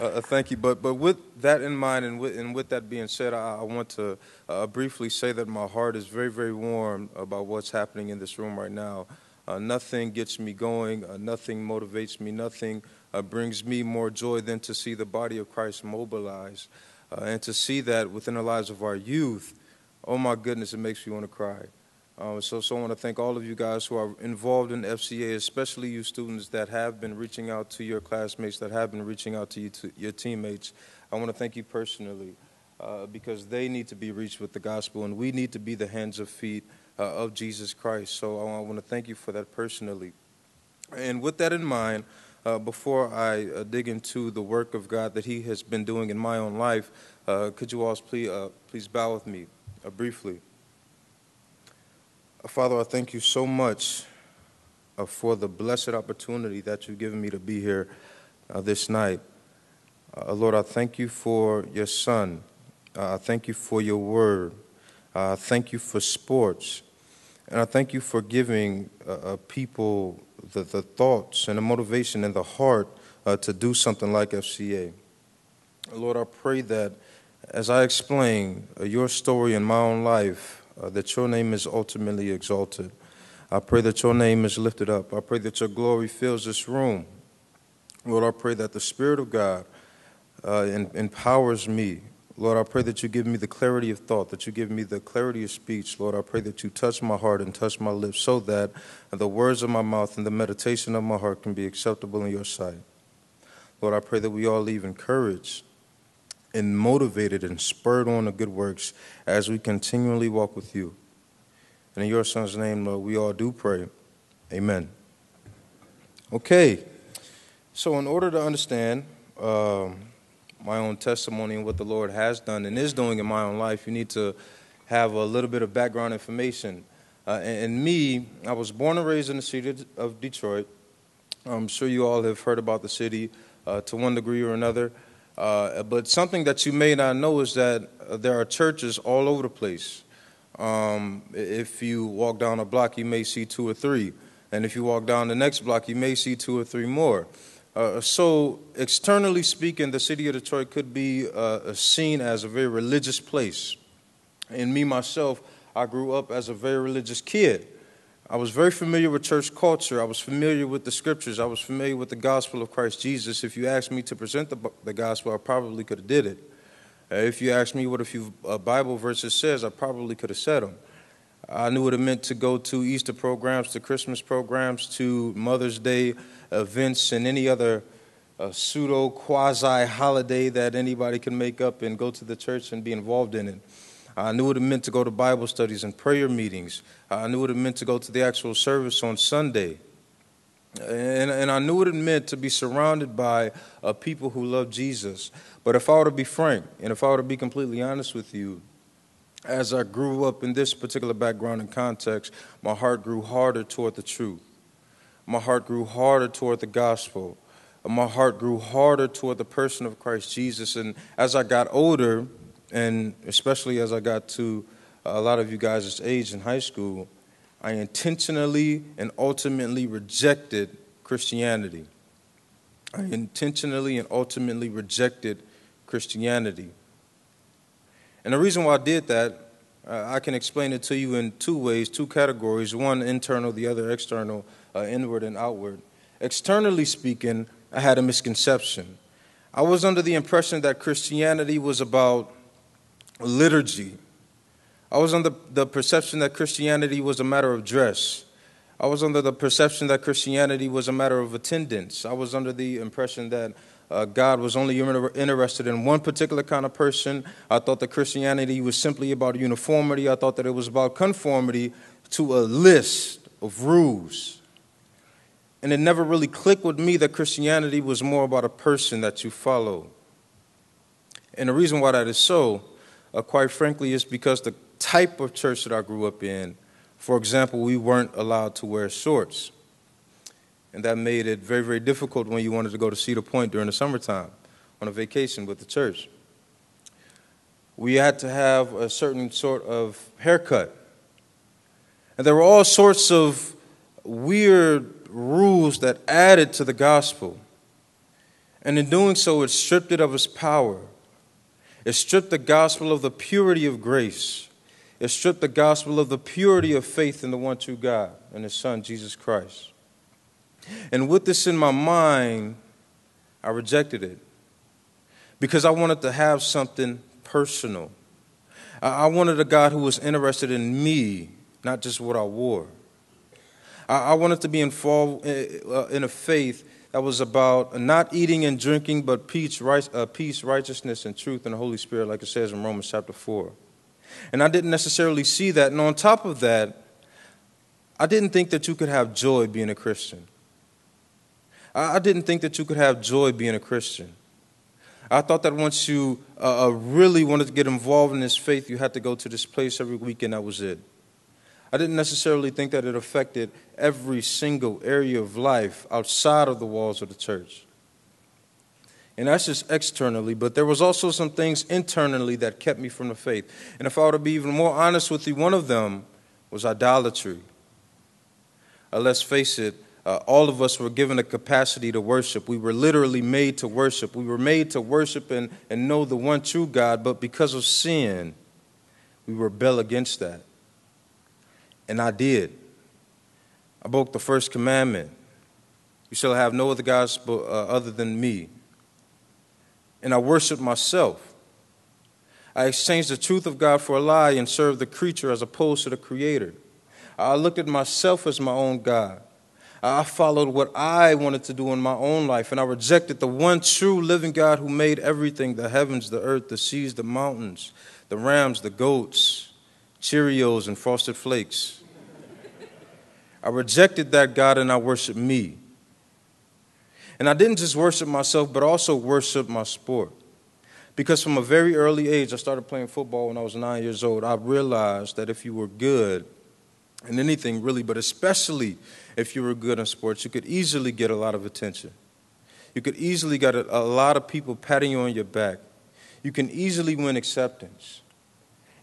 Uh, uh, thank you. But, but with that in mind and with, and with that being said, I, I want to uh, briefly say that my heart is very, very warm about what's happening in this room right now. Uh, nothing gets me going, uh, nothing motivates me, nothing uh, brings me more joy than to see the body of Christ mobilized. and to see that within the lives of our youth. Oh my goodness, it makes me want to cry. Uh, so, so I want to thank all of you guys who are involved in FCA, especially you students that have been reaching out to your classmates, that have been reaching out to, you, to your teammates. I want to thank you personally uh, because they need to be reached with the gospel, and we need to be the hands and feet uh, of Jesus Christ. So I want to thank you for that personally. And with that in mind, uh, before I uh, dig into the work of God that He has been doing in my own life, uh, could you all please, uh, please bow with me uh, briefly? Father, I thank you so much for the blessed opportunity that you've given me to be here this night. Lord, I thank you for your Son. I thank you for your word. I thank you for sports. And I thank you for giving uh, uh, people the, the thoughts and the motivation and the heart uh, to do something like FCA. Lord, I pray that as I explain uh, your story in my own life, uh, that your name is ultimately exalted. I pray that your name is lifted up. I pray that your glory fills this room. Lord, I pray that the Spirit of God uh, empowers me Lord, I pray that you give me the clarity of thought, that you give me the clarity of speech. Lord, I pray that you touch my heart and touch my lips so that the words of my mouth and the meditation of my heart can be acceptable in your sight. Lord, I pray that we all leave encouraged and motivated and spurred on to good works as we continually walk with you. And in your son's name, Lord, we all do pray. Amen. Okay. So, in order to understand, um, my own testimony and what the Lord has done and is doing in my own life, you need to have a little bit of background information. Uh, and, and, me, I was born and raised in the city of Detroit. I'm sure you all have heard about the city uh, to one degree or another. Uh, but something that you may not know is that uh, there are churches all over the place. Um, if you walk down a block, you may see two or three. And if you walk down the next block, you may see two or three more. Uh, so, externally speaking, the city of Detroit could be uh, seen as a very religious place. And me, myself, I grew up as a very religious kid. I was very familiar with church culture. I was familiar with the scriptures. I was familiar with the gospel of Christ Jesus. If you asked me to present the, the gospel, I probably could have did it. Uh, if you asked me what a few uh, Bible verses says, I probably could have said them. I knew what it meant to go to Easter programs, to Christmas programs, to Mother's Day events and any other uh, pseudo quasi holiday that anybody can make up and go to the church and be involved in it. I knew what it meant to go to Bible studies and prayer meetings. I knew what it meant to go to the actual service on Sunday. And, and I knew what it meant to be surrounded by uh, people who love Jesus. But if I were to be frank, and if I were to be completely honest with you, as I grew up in this particular background and context, my heart grew harder toward the truth. My heart grew harder toward the gospel. My heart grew harder toward the person of Christ Jesus. And as I got older, and especially as I got to uh, a lot of you guys' age in high school, I intentionally and ultimately rejected Christianity. I intentionally and ultimately rejected Christianity. And the reason why I did that, uh, I can explain it to you in two ways, two categories one internal, the other external, uh, inward and outward. Externally speaking, I had a misconception. I was under the impression that Christianity was about liturgy. I was under the perception that Christianity was a matter of dress. I was under the perception that Christianity was a matter of attendance. I was under the impression that uh, God was only interested in one particular kind of person. I thought that Christianity was simply about uniformity. I thought that it was about conformity to a list of rules. And it never really clicked with me that Christianity was more about a person that you follow. And the reason why that is so, uh, quite frankly, is because the type of church that I grew up in, for example, we weren't allowed to wear shorts. And that made it very, very difficult when you wanted to go to Cedar Point during the summertime on a vacation with the church. We had to have a certain sort of haircut. And there were all sorts of weird rules that added to the gospel. And in doing so, it stripped it of its power. It stripped the gospel of the purity of grace. It stripped the gospel of the purity of faith in the one true God and His Son, Jesus Christ. And with this in my mind, I rejected it because I wanted to have something personal. I wanted a God who was interested in me, not just what I wore. I wanted to be involved uh, in a faith that was about not eating and drinking, but peace, uh, peace, righteousness, and truth in the Holy Spirit, like it says in Romans chapter 4. And I didn't necessarily see that. And on top of that, I didn't think that you could have joy being a Christian. I didn't think that you could have joy being a Christian. I thought that once you uh, uh, really wanted to get involved in this faith, you had to go to this place every week, and that was it. I didn't necessarily think that it affected every single area of life outside of the walls of the church. And that's just externally, but there was also some things internally that kept me from the faith. And if I were to be even more honest with you, one of them was idolatry. Uh, let's face it, uh, all of us were given a capacity to worship. We were literally made to worship. We were made to worship and, and know the one true God, but because of sin, we rebel against that. And I did. I broke the first commandment. You shall have no other gods uh, other than me. And I worshiped myself. I exchanged the truth of God for a lie and served the creature as opposed to the creator. I looked at myself as my own God. I followed what I wanted to do in my own life, and I rejected the one true living God who made everything the heavens, the earth, the seas, the mountains, the rams, the goats, Cheerios, and frosted flakes. I rejected that God and I worshiped me. And I didn't just worship myself, but also worship my sport. Because from a very early age, I started playing football when I was nine years old. I realized that if you were good in anything, really, but especially if you were good in sports, you could easily get a lot of attention. You could easily get a, a lot of people patting you on your back. You can easily win acceptance.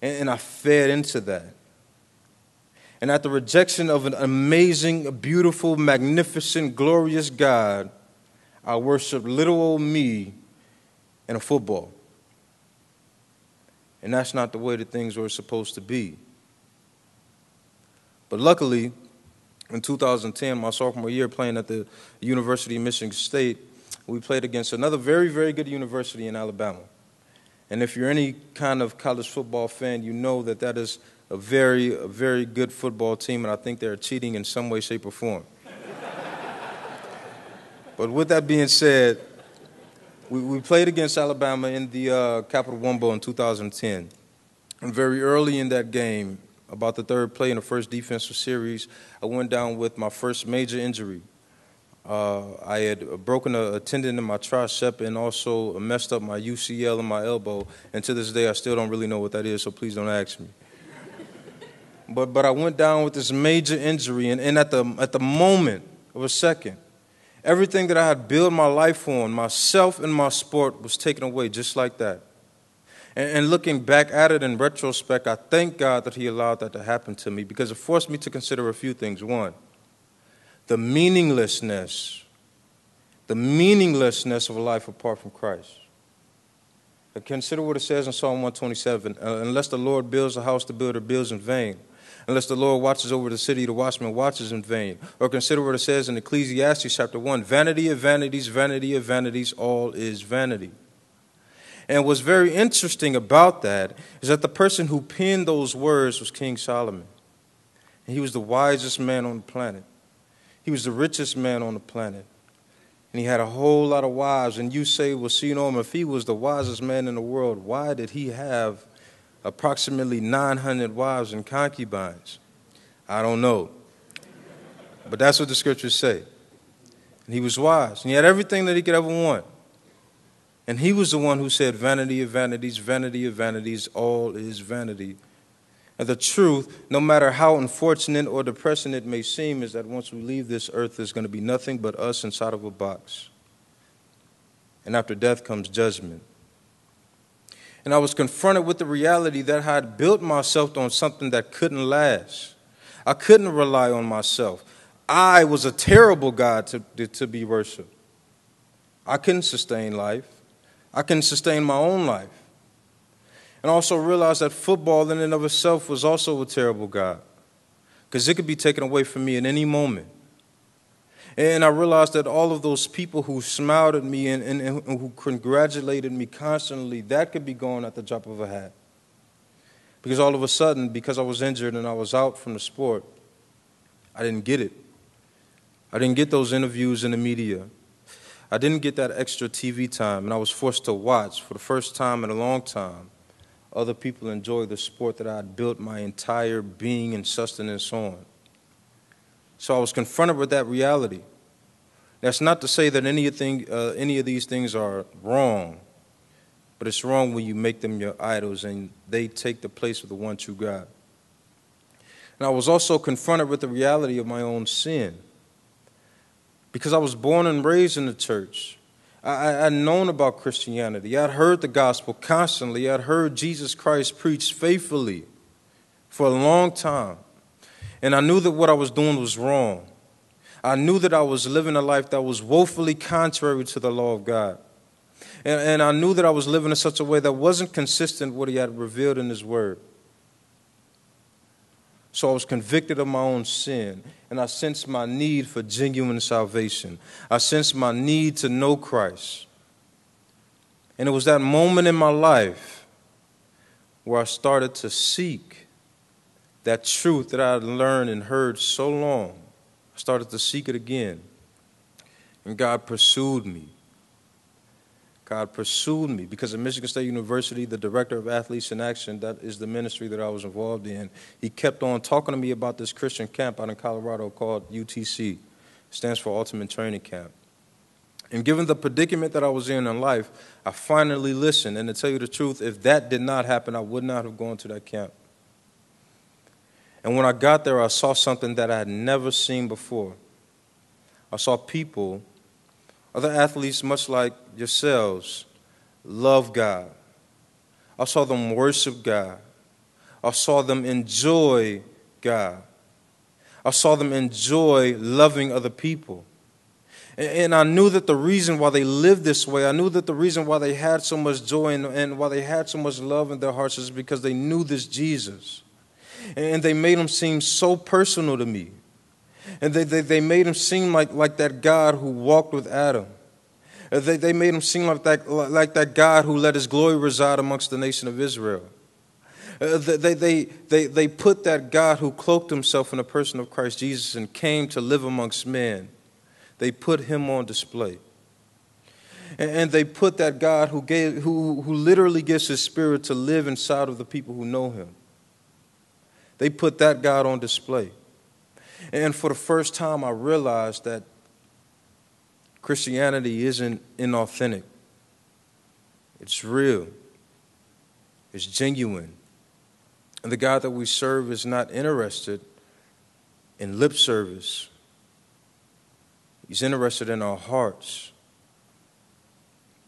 And, and I fed into that. And at the rejection of an amazing, beautiful, magnificent, glorious God, I worshiped little old me in a football. And that's not the way that things were supposed to be. But luckily, in 2010, my sophomore year, playing at the University of Michigan State, we played against another very, very good university in Alabama. And if you're any kind of college football fan, you know that that is a very, a very good football team, and I think they're cheating in some way, shape, or form. but with that being said, we, we played against Alabama in the uh, Capital One Bowl in 2010. And very early in that game, about the third play in the first defensive series, I went down with my first major injury. Uh, I had broken a, a tendon in my tricep and also messed up my UCL in my elbow. And to this day, I still don't really know what that is, so please don't ask me. but, but I went down with this major injury, and, and at, the, at the moment of a second, everything that I had built my life on, myself and my sport, was taken away just like that. And, looking back at it in retrospect, I thank God that He allowed that to happen to me because it forced me to consider a few things. One, the meaninglessness, the meaninglessness of a life apart from Christ. Consider what it says in Psalm 127 uh, Unless the Lord builds a house, the builder builds in vain. Unless the Lord watches over the city, the watchman watches in vain. Or consider what it says in Ecclesiastes chapter 1 Vanity of vanities, vanity of vanities, all is vanity. And what's very interesting about that is that the person who penned those words was King Solomon. And he was the wisest man on the planet. He was the richest man on the planet. And he had a whole lot of wives. And you say, well, see, you know, if he was the wisest man in the world, why did he have approximately 900 wives and concubines? I don't know. But that's what the scriptures say. And he was wise. And he had everything that he could ever want. And he was the one who said, Vanity of vanities, vanity of vanities, all is vanity. And the truth, no matter how unfortunate or depressing it may seem, is that once we leave this earth, there's going to be nothing but us inside of a box. And after death comes judgment. And I was confronted with the reality that I had built myself on something that couldn't last. I couldn't rely on myself. I was a terrible God to, to be worshiped. I couldn't sustain life. I couldn't sustain my own life and also realize that football in and of itself was also a terrible God because it could be taken away from me at any moment. And I realized that all of those people who smiled at me and, and, and, who congratulated me constantly, that could be gone at the drop of a hat. Because all of a sudden, because I was injured and I was out from the sport, I didn't get it. I didn't get those interviews in the media. I didn't get that extra TV time, and I was forced to watch for the first time in a long time other people enjoy the sport that I had built my entire being and sustenance on. So I was confronted with that reality. That's not to say that anything, uh, any of these things are wrong, but it's wrong when you make them your idols and they take the place of the one true God. And I was also confronted with the reality of my own sin. Because I was born and raised in the church. I, would known about Christianity. I'd heard the gospel constantly. I'd heard Jesus Christ preach faithfully for a long time. And I knew that what I was doing was wrong. I knew that I was living a life that was woefully contrary to the law of God. And, and I knew that I was living in such a way that wasn't consistent with what He had revealed in His Word. So I was convicted of my own sin, and I sensed my need for genuine salvation. I sensed my need to know Christ. And it was that moment in my life where I started to seek that truth that I had learned and heard so long. I started to seek it again. And God pursued me. God pursued me because at Michigan State University, the director of Athletes in Action, that is the ministry that I was involved in, he kept on talking to me about this Christian camp out in Colorado called UTC, stands for Ultimate Training Camp. And given the predicament that I was in in life, I finally listened. And to tell you the truth, if that did not happen, I would not have gone to that camp. And when I got there, I saw something that I had never seen before. I saw people other athletes, much like yourselves, love God. I saw them worship God. I saw them enjoy God. I saw them enjoy loving other people. And I knew that the reason why they lived this way, I knew that the reason why they had so much joy and, and why they had so much love in their hearts is because they knew this Jesus. And they made him seem so personal to me. And they, they, they made him seem like, like that God who walked with Adam. Uh, they, they made him seem like that, like that God who let his glory reside amongst the nation of Israel. Uh, they, they, they, they put that God who cloaked himself in the person of Christ Jesus and came to live amongst men, they put him on display. And, and they put that God who, gave, who, who literally gives his spirit to live inside of the people who know him. They put that God on display. And for the first time, I realized that Christianity isn't inauthentic, it's real, it's genuine. And the God that we serve is not interested in lip service, He's interested in our hearts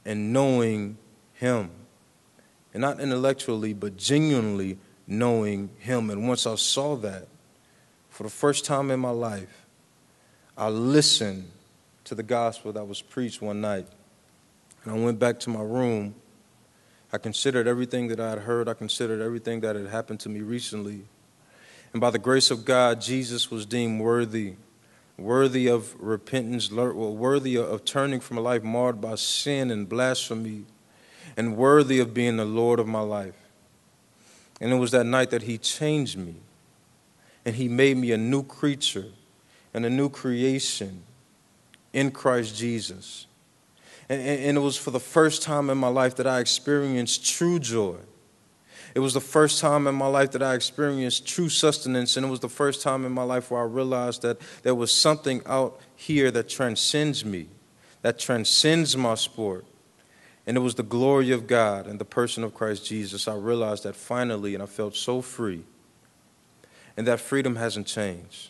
and knowing Him. And not intellectually, but genuinely knowing Him. And once I saw that, for the first time in my life, I listened to the gospel that was preached one night. And I went back to my room. I considered everything that I had heard, I considered everything that had happened to me recently. And by the grace of God, Jesus was deemed worthy, worthy of repentance, worthy of turning from a life marred by sin and blasphemy, and worthy of being the Lord of my life. And it was that night that He changed me, and He made me a new creature and a new creation in Christ Jesus. And, and, it was for the first time in my life that I experienced true joy. It was the first time in my life that I experienced true sustenance, and it was the first time in my life where I realized that there was something out here that transcends me, that transcends my sport. And it was the glory of God and the person of Christ Jesus. I realized that finally, and I felt so free. And that freedom hasn't changed.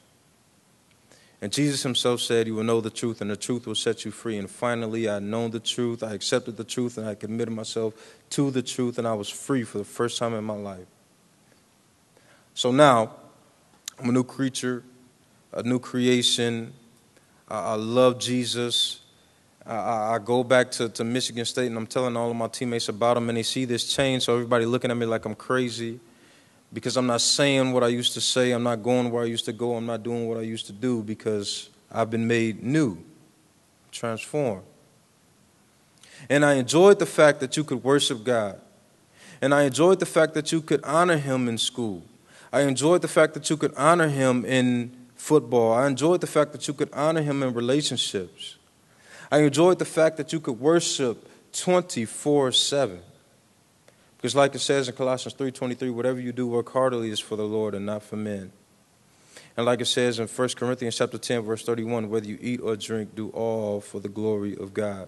And Jesus himself said, You will know the truth, and the truth will set you free. And finally, I known the truth, I accepted the truth, and I committed myself to the truth, and I was free for the first time in my life. So now, I'm a new creature, a new creation. I, I love Jesus. I, I, go back to, to Michigan State, and I'm telling all of my teammates about him, and they see this change, so everybody looking at me like I'm crazy because I'm not saying what I used to say, I'm not going where I used to go, I'm not doing what I used to do because I've been made new, transformed. And I enjoyed the fact that you could worship God. And I enjoyed the fact that you could honor Him in school. I enjoyed the fact that you could honor Him in football. I enjoyed the fact that you could honor Him in relationships. I enjoyed the fact that you could worship 24 7. Because like it says in Colossians 3:23, whatever you do work heartily is for the Lord and not for men. And like it says in 1 Corinthians chapter 10 verse 31, whether you eat or drink, do all for the glory of God.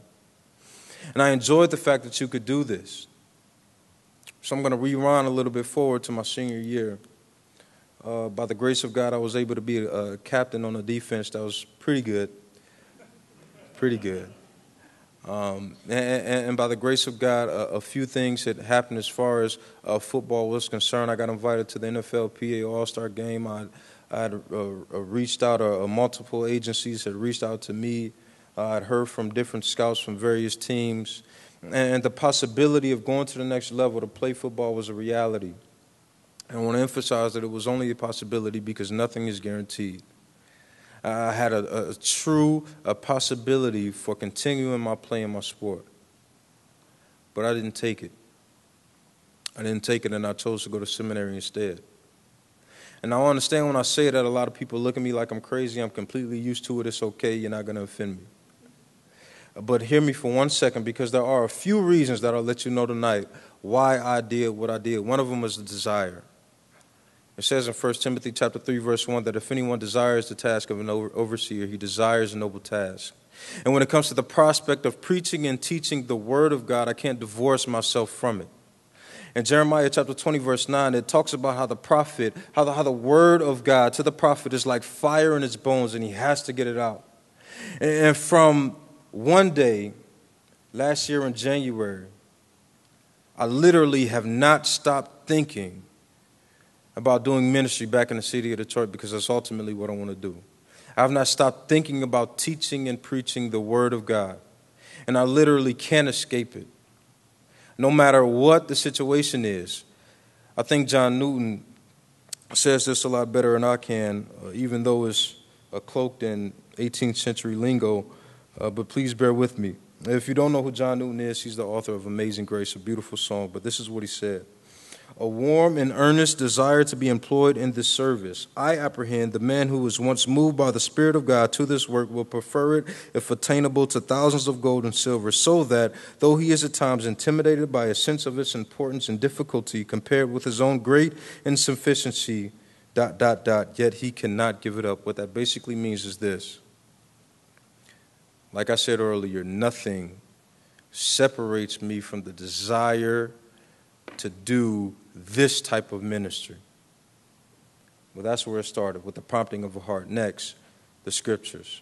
And I enjoyed the fact that you could do this. So I'm going to rewind a little bit forward to my senior year. Uh, by the grace of God, I was able to be a, a captain on a defense that was pretty good. Pretty good. Um, and, and, by the grace of God, a, a, few things had happened as far as uh, football was concerned. I got invited to the NFLPA All Star game. I, I had uh, uh reached out, uh, multiple agencies had reached out to me. I'd heard from different scouts from various teams. And the possibility of going to the next level to play football was a reality. And I want to emphasize that it was only a possibility because nothing is guaranteed. I had a, a true a possibility for continuing my play in my sport. But I didn't take it. I didn't take it, and I chose to go to seminary instead. And I understand when I say that, a lot of people look at me like I'm crazy. I'm completely used to it. It's okay. You're not going to offend me. But hear me for one second because there are a few reasons that I'll let you know tonight why I did what I did. One of them was the desire. It says in 1 Timothy chapter 3 verse 1 that if anyone desires the task of an overseer, he desires a noble task. And when it comes to the prospect of preaching and teaching the word of God, I can't divorce myself from it. In Jeremiah chapter 20, verse 9, it talks about how the prophet, how the, how the word of God to the prophet is like fire in his bones and he has to get it out. And from one day, last year in January, I literally have not stopped thinking about doing ministry back in the city of Detroit because that's ultimately what I want to do. I have not stopped thinking about teaching and preaching the Word of God, and I literally can't escape it. No matter what the situation is, I think John Newton says this a lot better than I can, uh, even though it's uh, cloaked in 18th century lingo, uh, but please bear with me. If you don't know who John Newton is, he's the author of Amazing Grace, a beautiful song, but this is what he said a warm and earnest desire to be employed in this service. I apprehend the man who was once moved by the Spirit of God to this work will prefer it, if attainable, to thousands of gold and silver, so that, though he is at times intimidated by a sense of its importance and difficulty compared with his own great insufficiency, dot, dot, dot, yet he cannot give it up. What that basically means is this like I said earlier, nothing separates me from the desire to do this type of ministry. Well, that's where it started, with the prompting of a heart. Next, the scriptures.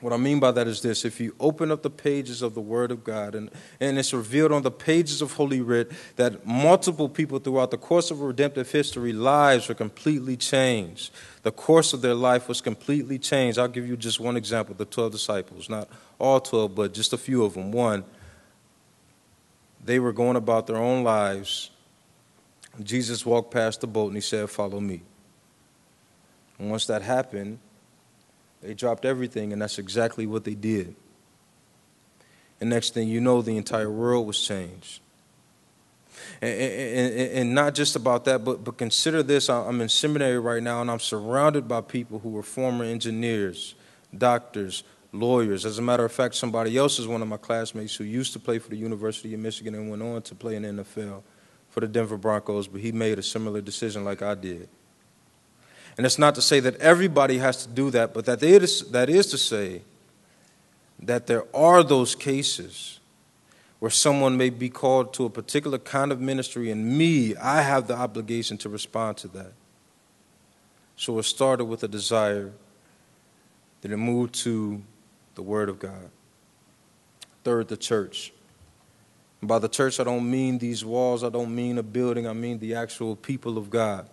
What I mean by that is this if you open up the pages of the Word of God, and, and it's revealed on the pages of Holy Writ that multiple people throughout the course of redemptive history, lives were completely changed. The course of their life was completely changed. I'll give you just one example the 12 disciples, not all 12, but just a few of them. One, they were going about their own lives. Jesus walked past the boat and he said, Follow me. And once that happened, they dropped everything, and that's exactly what they did. And next thing you know, the entire world was changed. And, and, and, not just about that, but, but consider this I'm in seminary right now, and I'm surrounded by people who were former engineers, doctors, lawyers. As a matter of fact, somebody else is one of my classmates who used to play for the University of Michigan and went on to play in the NFL for the Denver Broncos, but he made a similar decision like I did. And it's not to say that everybody has to do that, but that is, that is to say that there are those cases where someone may be called to a particular kind of ministry, and me, I have the obligation to respond to that. So it started with a desire, then it moved to the Word of God. Third, the church. And by the church, I don't mean these walls, I don't mean a building, I mean the actual people of God.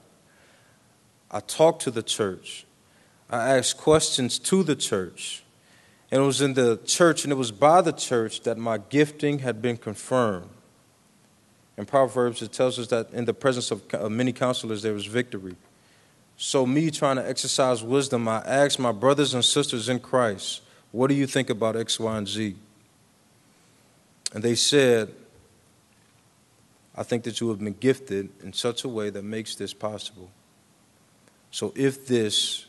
I talked to the church. I asked questions to the church. And it was in the church, and it was by the church that my gifting had been confirmed. In Proverbs, it tells us that in the presence of many counselors, there was victory. So, me trying to exercise wisdom, I asked my brothers and sisters in Christ, What do you think about X, Y, and Z? And they said, I think that you have been gifted in such a way that makes this possible. So if this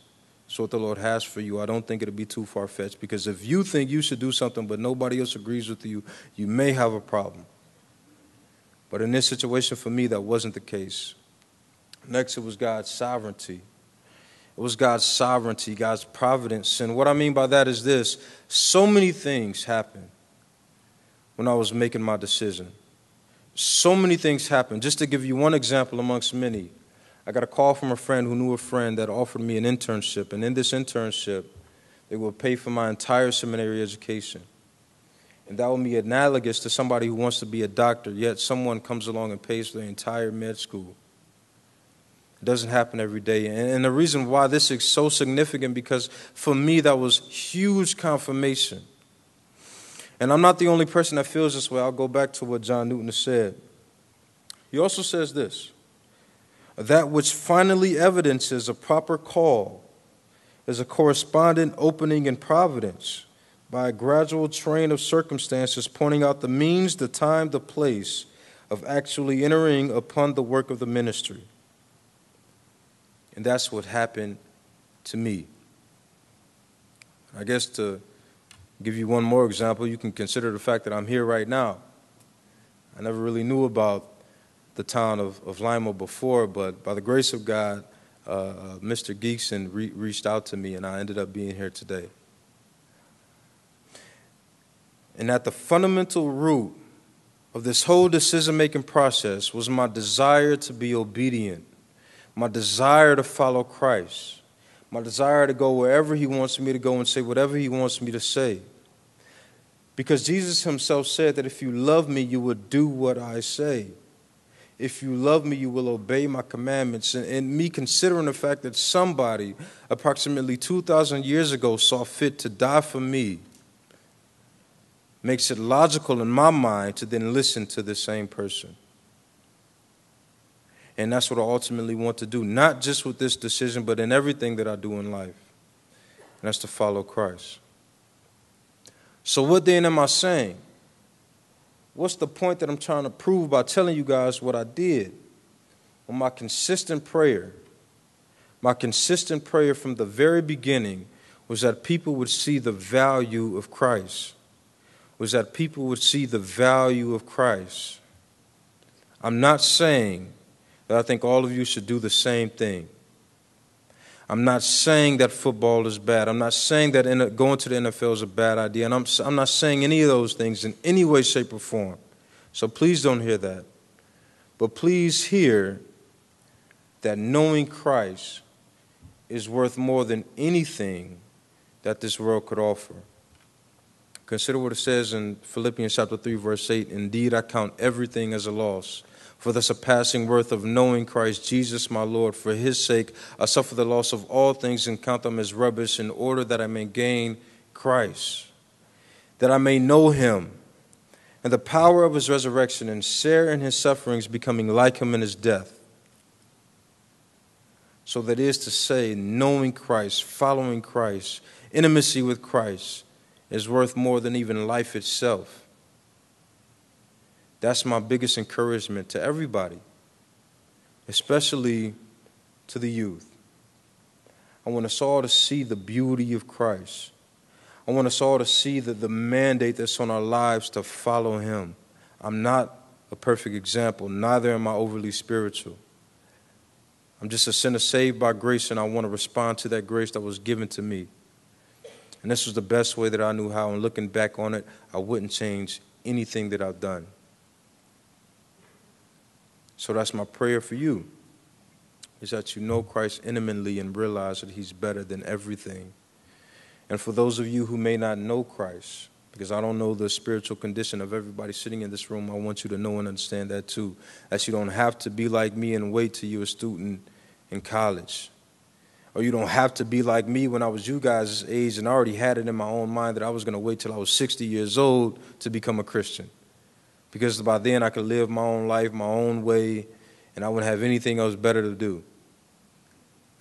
is what the Lord has for you, I don't think it'll be too far fetched because if you think you should do something but nobody else agrees with you, you may have a problem. But in this situation for me, that wasn't the case. Next, it was God's sovereignty. It was God's sovereignty, God's providence. And what I mean by that is this so many things happened when I was making my decision. So many things happened. Just to give you one example amongst many, I got a call from a friend who knew a friend that offered me an internship. And in this internship, they would pay for my entire seminary education. And that would be analogous to somebody who wants to be a doctor, yet someone comes along and pays for the entire med school. It doesn't happen every day. And the reason why this is so significant, because for me, that was huge confirmation. And I'm not the only person that feels this way. I'll go back to what John Newton said. He also says this that which finally evidences a proper call is a correspondent opening in providence by a gradual train of circumstances pointing out the means, the time, the place of actually entering upon the work of the ministry. And that's what happened to me. I guess to give you one more example, you can consider the fact that I'm here right now. I never really knew about the town of, of Lima before, but by the grace of God, uh, uh Mr. Geekson re- reached out to me, and I ended up being here today. And at the fundamental root of this whole decision making process was my desire to be obedient, my desire to follow Christ, my desire to go wherever He wants me to go and say whatever He wants me to say. Because Jesus Himself said that if you love me, you will do what I say if you love me, you will obey my commandments. And, and, me considering the fact that somebody approximately 2,000 years ago saw fit to die for me makes it logical in my mind to then listen to the same person. And that's what I ultimately want to do, not just with this decision, but in everything that I do in life. And that's to follow Christ. So, what then am I saying? What's the point that I'm trying to prove by telling you guys what I did? Well, my consistent prayer, my consistent prayer from the very beginning was that people would see the value of Christ, was that people would see the value of Christ. I'm not saying I think all of you should do the same thing. I'm not saying that football is bad. I'm not saying that in, going to the NFL is a bad idea. And I'm, I'm not saying any of those things in any way, shape, or form. So please don't hear that. But please hear that knowing Christ is worth more than anything that this world could offer. Consider what it says in Philippians chapter 3 verse 8, indeed I count everything as a loss for the surpassing worth of knowing Christ Jesus my Lord for his sake I suffer the loss of all things and count them as rubbish in order that I may gain Christ that I may know him and the power of his resurrection and share in his sufferings becoming like him in his death so that is to say, knowing Christ, following Christ, intimacy with Christ is worth more than even life itself. That's my biggest encouragement to everybody, especially to the youth. I want us all to see the beauty of Christ. I want us all to see that the mandate that's on our lives to follow Him. I'm not a perfect example, neither am I overly spiritual. I'm just a sinner saved by grace, and I want to respond to that grace that was given to me. And this was the best way that I knew how. And looking back on it, I wouldn't change anything that I've done. So that's my prayer for you is that you know Christ intimately and realize that He's better than everything. And for those of you who may not know Christ, because I don't know the spiritual condition of everybody sitting in this room. I want you to know and understand that too. That you don't have to be like me and wait till you're a student in college. Or you don't have to be like me when I was you guys' age and I already had it in my own mind that I was going to wait till I was 60 years old to become a Christian. Because by then I could live my own life, my own way, and I wouldn't have anything else better to do.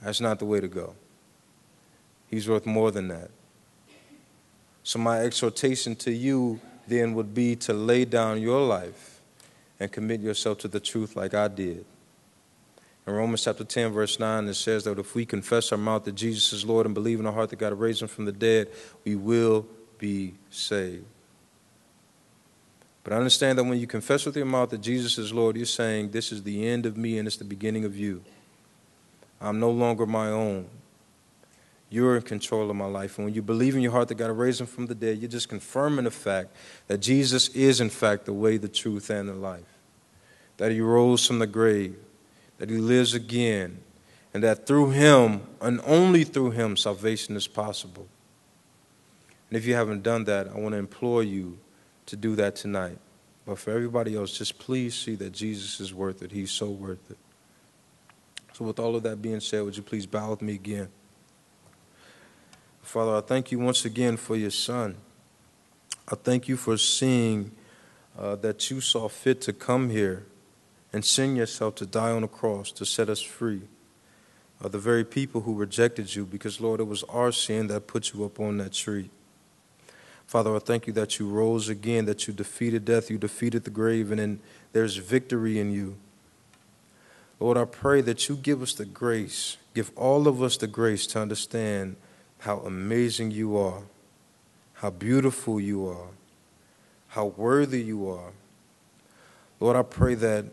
That's not the way to go. He's worth more than that. So, my exhortation to you then would be to lay down your life and commit yourself to the truth like I did. In Romans chapter 10, verse 9, it says that if we confess our mouth that Jesus is Lord and believe in our heart that God raised him from the dead, we will be saved. But understand that when you confess with your mouth that Jesus is Lord, you're saying, This is the end of me and it's the beginning of you. I'm no longer my own. You're in control of my life. And when you believe in your heart that God raised him from the dead, you're just confirming the fact that Jesus is, in fact, the way, the truth, and the life. That he rose from the grave, that he lives again, and that through him, and only through him, salvation is possible. And if you haven't done that, I want to implore you to do that tonight. But for everybody else, just please see that Jesus is worth it. He's so worth it. So, with all of that being said, would you please bow with me again? Father, I thank you once again for your son. I thank you for seeing uh, that you saw fit to come here and send yourself to die on the cross to set us free of the very people who rejected you because, Lord, it was our sin that put you up on that tree. Father, I thank you that you rose again, that you defeated death, you defeated the grave, and then there's victory in you. Lord, I pray that you give us the grace, give all of us the grace to understand how amazing you are, how beautiful you are, how worthy you are. Lord, I pray that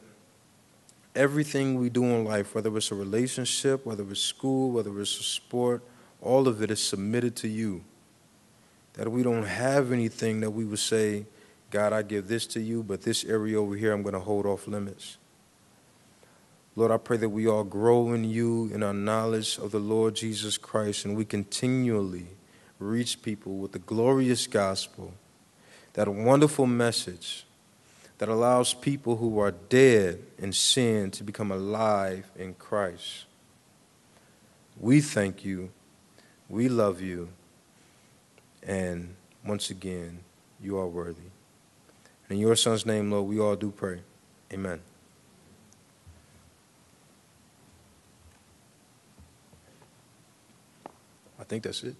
everything we do in life, whether it's a relationship, whether it's school, whether it's a sport, all of it is submitted to you. That we don't have anything that we would say, God, I give this to you, but this area over here, I'm going to hold off limits. Lord, I pray that we all grow in you in our knowledge of the Lord Jesus Christ and we continually reach people with the glorious gospel, that wonderful message that allows people who are dead in sin to become alive in Christ. We thank you. We love you. And once again, you are worthy. And In your son's name, Lord, we all do pray. Amen. I think that's it.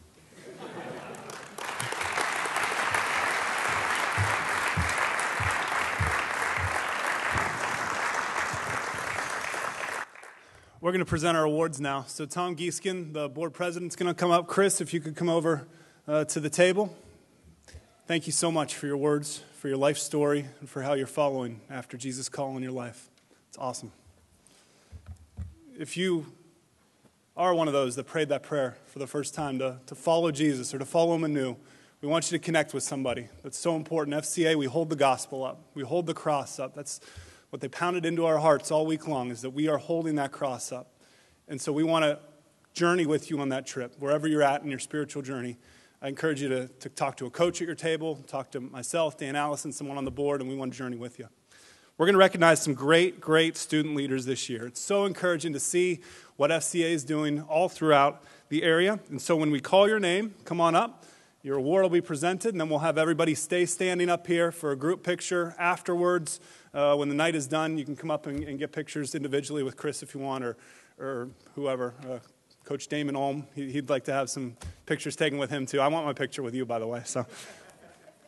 We're going to present our awards now. So, Tom Gieskin, the board president, is going to come up. Chris, if you could come over uh, to the table. Thank you so much for your words, for your life story, and for how you're following after Jesus' call in your life. It's awesome. If you are one of those that prayed that prayer for the first time to, to follow Jesus or to follow him anew, we want you to connect with somebody. That's so important. FCA, we hold the gospel up, we hold the cross up. That's what they pounded into our hearts all week long, is that we are holding that cross up. And so we want to journey with you on that trip, wherever you're at in your spiritual journey. I encourage you to, to talk to a coach at your table, talk to myself, Dan Allison, someone on the board, and we want to journey with you. We're going to recognize some great, great student leaders this year. It's so encouraging to see what FCA is doing all throughout the area. And so when we call your name, come on up. Your award will be presented, and then we'll have everybody stay standing up here for a group picture afterwards. Uh, when the night is done, you can come up and, and, get pictures individually with Chris if you want, or, or whoever. Uh, Coach Damon Olm, he, would like to have some pictures taken with him too. I want my picture with you, by the way. So,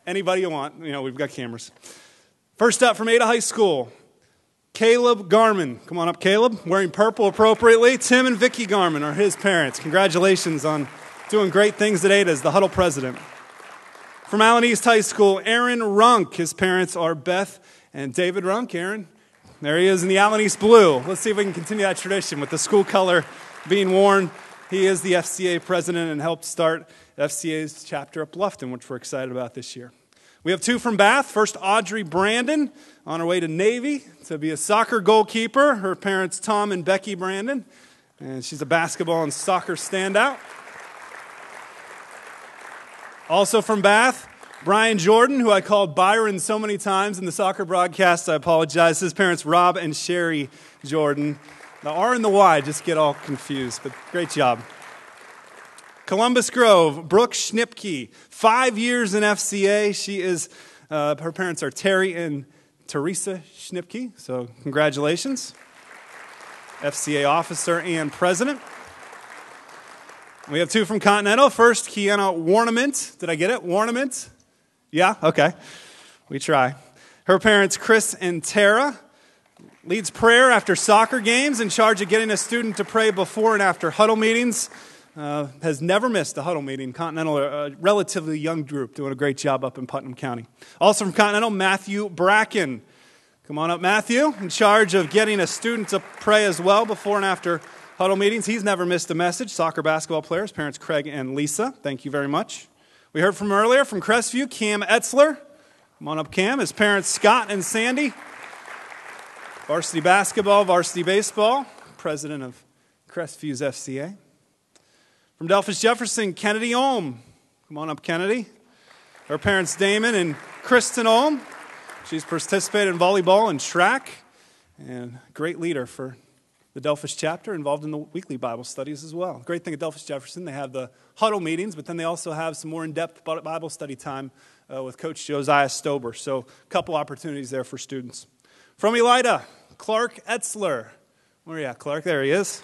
anybody you want, you know, we've got cameras. First up from Ada High School, Caleb Garman. Come on up, Caleb. Wearing purple appropriately. Tim and Vicky Garman are his parents. Congratulations on doing great things at Ada as the huddle president. From Allen East High School, Aaron Runk. His parents are Beth and David Runk. Aaron, there he is in the Allen East blue. Let's see if we can continue that tradition with the school color being worn. He is the FCA president and helped start FCA's chapter up Bluffton, which we're excited about this year. We have two from Bath. First, Audrey Brandon on her way to Navy to be a soccer goalkeeper. Her parents, Tom and Becky Brandon, and she's a basketball and soccer standout. Also from Bath, Brian Jordan, who I called Byron so many times in the soccer broadcast. I apologize. His parents, Rob and Sherry Jordan. The R and the Y just get all confused, but great job. Columbus Grove, Brooke Schnipke, five years in FCA. She is, uh, her parents are Terry and Teresa Schnipke, so congratulations. FCA officer and president. We have two from Continental. First, Kiana Warnament. Did I get it? Warnament? Yeah? Okay. We try. Her parents, Chris and Tara leads prayer after soccer games, in charge of getting a student to pray before and after huddle meetings. Uh, has never missed a huddle meeting. Continental, a relatively young group, doing a great job up in Putnam County. Also from Continental, Matthew Bracken. Come on up, Matthew, in charge of getting a student to pray as well before and after huddle meetings. He's never missed a message. Soccer basketball players, parents Craig and Lisa. Thank you very much. We heard from earlier from Crestview, Cam Etzler. Come on up, Cam. His parents, Scott and Sandy. Varsity basketball, varsity baseball, president of Crestview's FCA. From Delphos Jefferson, Kennedy Olm. Come on up, Kennedy. Her parents, Damon and Kristen Olm. She's participated in volleyball and track, and great leader for the Delphos chapter, involved in the weekly Bible studies as well. Great thing at Delphos Jefferson, they have the huddle meetings, but then they also have some more in depth Bible study time uh, with Coach Josiah Stober. So, a couple opportunities there for students. From Elida, Clark Etzler. Where are you at, Clark? There he is.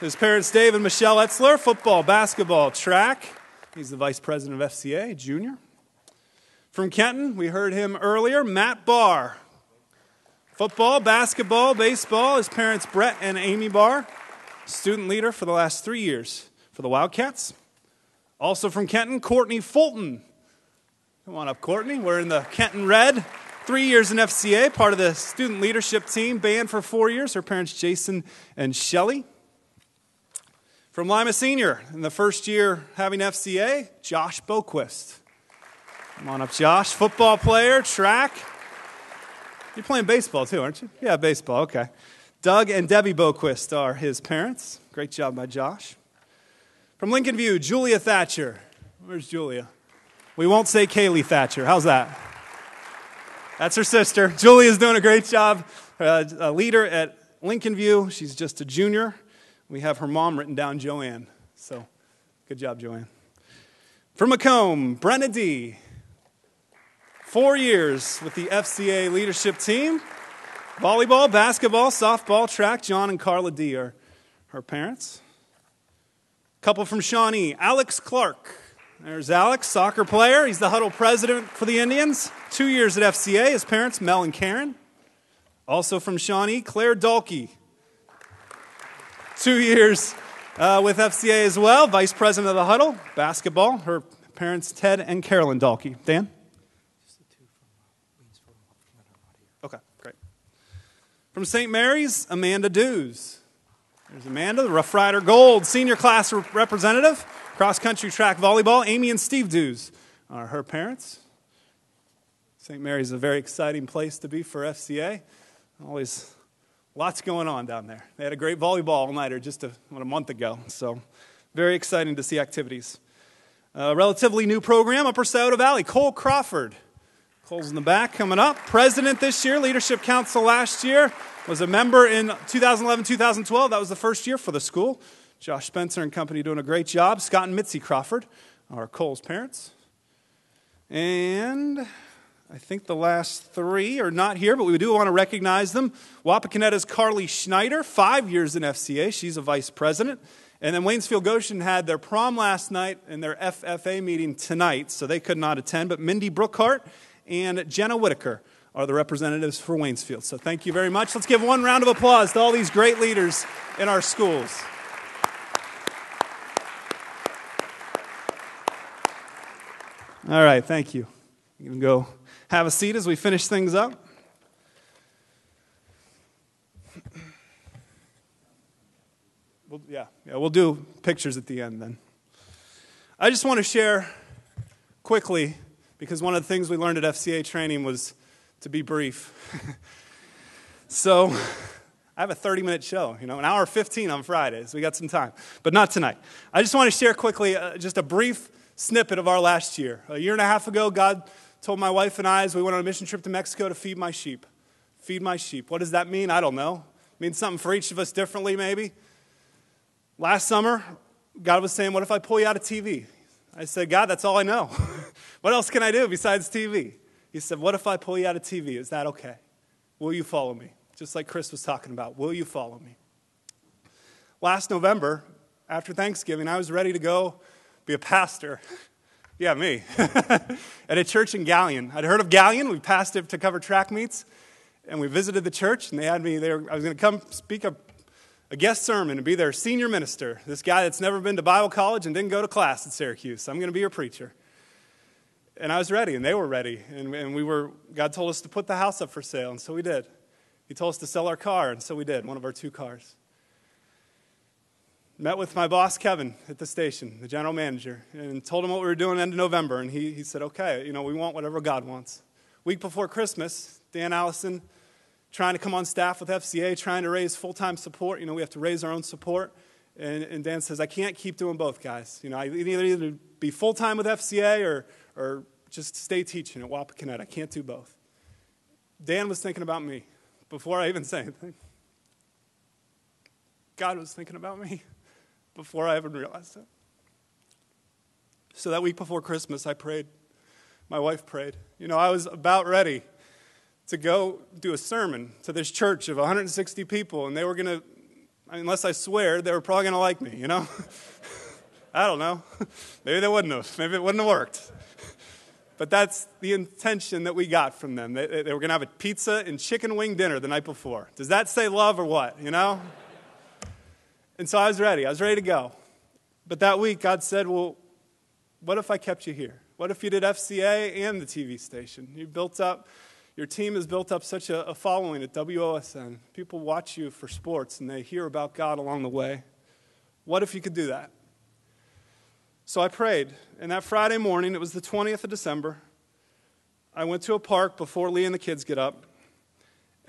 His parents, Dave and Michelle Etzler, football, basketball, track. He's the vice president of FCA, junior. From Kenton, we heard him earlier, Matt Bahr. Football, basketball, baseball. His parents, Brett and Amy Bahr, student leader for the last three years for the Wildcats. Also from Kenton, Courtney Fulton. Come on up, Courtney. We're in the Kenton Red. Three years in FCA, part of the student leadership team, band for four years. Her parents, Jason and Shelly. From Lima Senior, in the first year having FCA, Josh Boquist. Come on up, Josh. Football player, track. You're playing baseball too, aren't you? Yeah, baseball, okay. Doug and Debbie Boquist are his parents. Great job by Josh. From Lincoln View, Julia Thatcher. Where's Julia? We won't say Kaylee Thatcher. How's that? That's her sister. Julie is doing a great job. Uh, a leader at Lincoln View. She's just a junior. We have her mom written down, Joanne. So good job, Joanne. From McComb, Brenna D. Four years with the FCA leadership team. Volleyball, basketball, softball, track. John and Carla D are her parents. Couple from Shawnee, Alex Clark. There's Alex, soccer player. He's the huddle president for the Indians. Two years at FCA. His parents, Mel and Karen. Also from Shawnee, Claire Dalkey. Two years uh, with FCA as well. Vice president of the huddle, basketball. Her parents, Ted and Carolyn Dalkey. Dan? Okay, great. From St. Mary's, Amanda Dews. There's Amanda, the Rough Rider Gold senior class representative, cross country track volleyball. Amy and Steve Dews are her parents. St. Mary's is a very exciting place to be for FCA. Always lots going on down there. They had a great volleyball all nighter just a, what, a month ago, so very exciting to see activities. A relatively new program, Upper Scioto Valley. Cole Crawford. Cole's in the back coming up. President this year, Leadership Council last year was a member in 2011 2012. That was the first year for the school. Josh Spencer and company doing a great job. Scott and Mitzi Crawford are Cole's parents. And I think the last three are not here, but we do want to recognize them. Wapakoneta's Carly Schneider, five years in FCA. She's a vice president. And then Waynesfield Goshen had their prom last night and their FFA meeting tonight, so they could not attend. But Mindy Brookhart and Jenna Whitaker are the representatives for Waynesfield. So thank you very much. Let's give one round of applause to all these great leaders in our schools. All right, thank you. You can go have a seat as we finish things up. We'll, yeah, yeah, we'll do pictures at the end then. I just want to share quickly, because one of the things we learned at FCA training was to be brief. *laughs* so I have a 30 minute show, you know, an hour 15 on Fridays. We got some time, but not tonight. I just want to share quickly uh, just a brief snippet of our last year. A year and a half ago, God told my wife and I as we went on a mission trip to Mexico to feed my sheep. Feed my sheep. What does that mean? I don't know. It means something for each of us differently, maybe. Last summer, God was saying, What if I pull you out of TV? I said, God, that's all I know. *laughs* what else can I do besides TV? He said, What if I pull you out of TV? Is that okay? Will you follow me? Just like Chris was talking about. Will you follow me? Last November, after Thanksgiving, I was ready to go be a pastor. yeah, me. *laughs* At a church in Galion. I'd heard of Galion. We passed it to cover track meets. And we visited the church, and they had me there. I was going to come speak a, a guest sermon and be their senior minister. This guy that's never been to Bible college and didn't go to class at Syracuse. I'm going to be your preacher and I was ready, and they were ready. And, and we were, God told us to put the house up for sale, and so we did. He told us to sell our car, and so we did, one of our two cars. Met with my boss, Kevin, at the station, the general manager, and told him what we were doing end of November. And he, he said, okay, you know, we want whatever God wants. Week before Christmas, Dan Allison, trying to come on staff with FCA, trying to raise full time support. You know, we have to raise our own support. And, and Dan says, I can't keep doing both, guys. You know, I either, either be full time with FCA or, or just stay teaching at Wapakoneta. I can't do both. Dan was thinking about me before I even say anything. God was thinking about me before I even realized it. So that week before Christmas, I prayed. My wife prayed. You know, I was about ready to go do a sermon to this church of 160 people, and they were going to, unless I swear, they were probably going to like me, you know? *laughs* I don't know. *laughs* Maybe they wouldn't have. Maybe it wouldn't have worked. But that's the intention that we got from them. They, they were going to have a pizza and chicken wing dinner the night before. Does that say love or what, you know? And so I was ready. I was ready to go. But that week, God said, Well, what if I kept you here? What if you did FCA and the TV station? You built up, your team has built up such a, a following at WOSN. People watch you for sports and they hear about God along the way. What if you could do that? So I prayed. And that Friday morning, it was the 20th of December, I went to a park before Lee and the kids get up.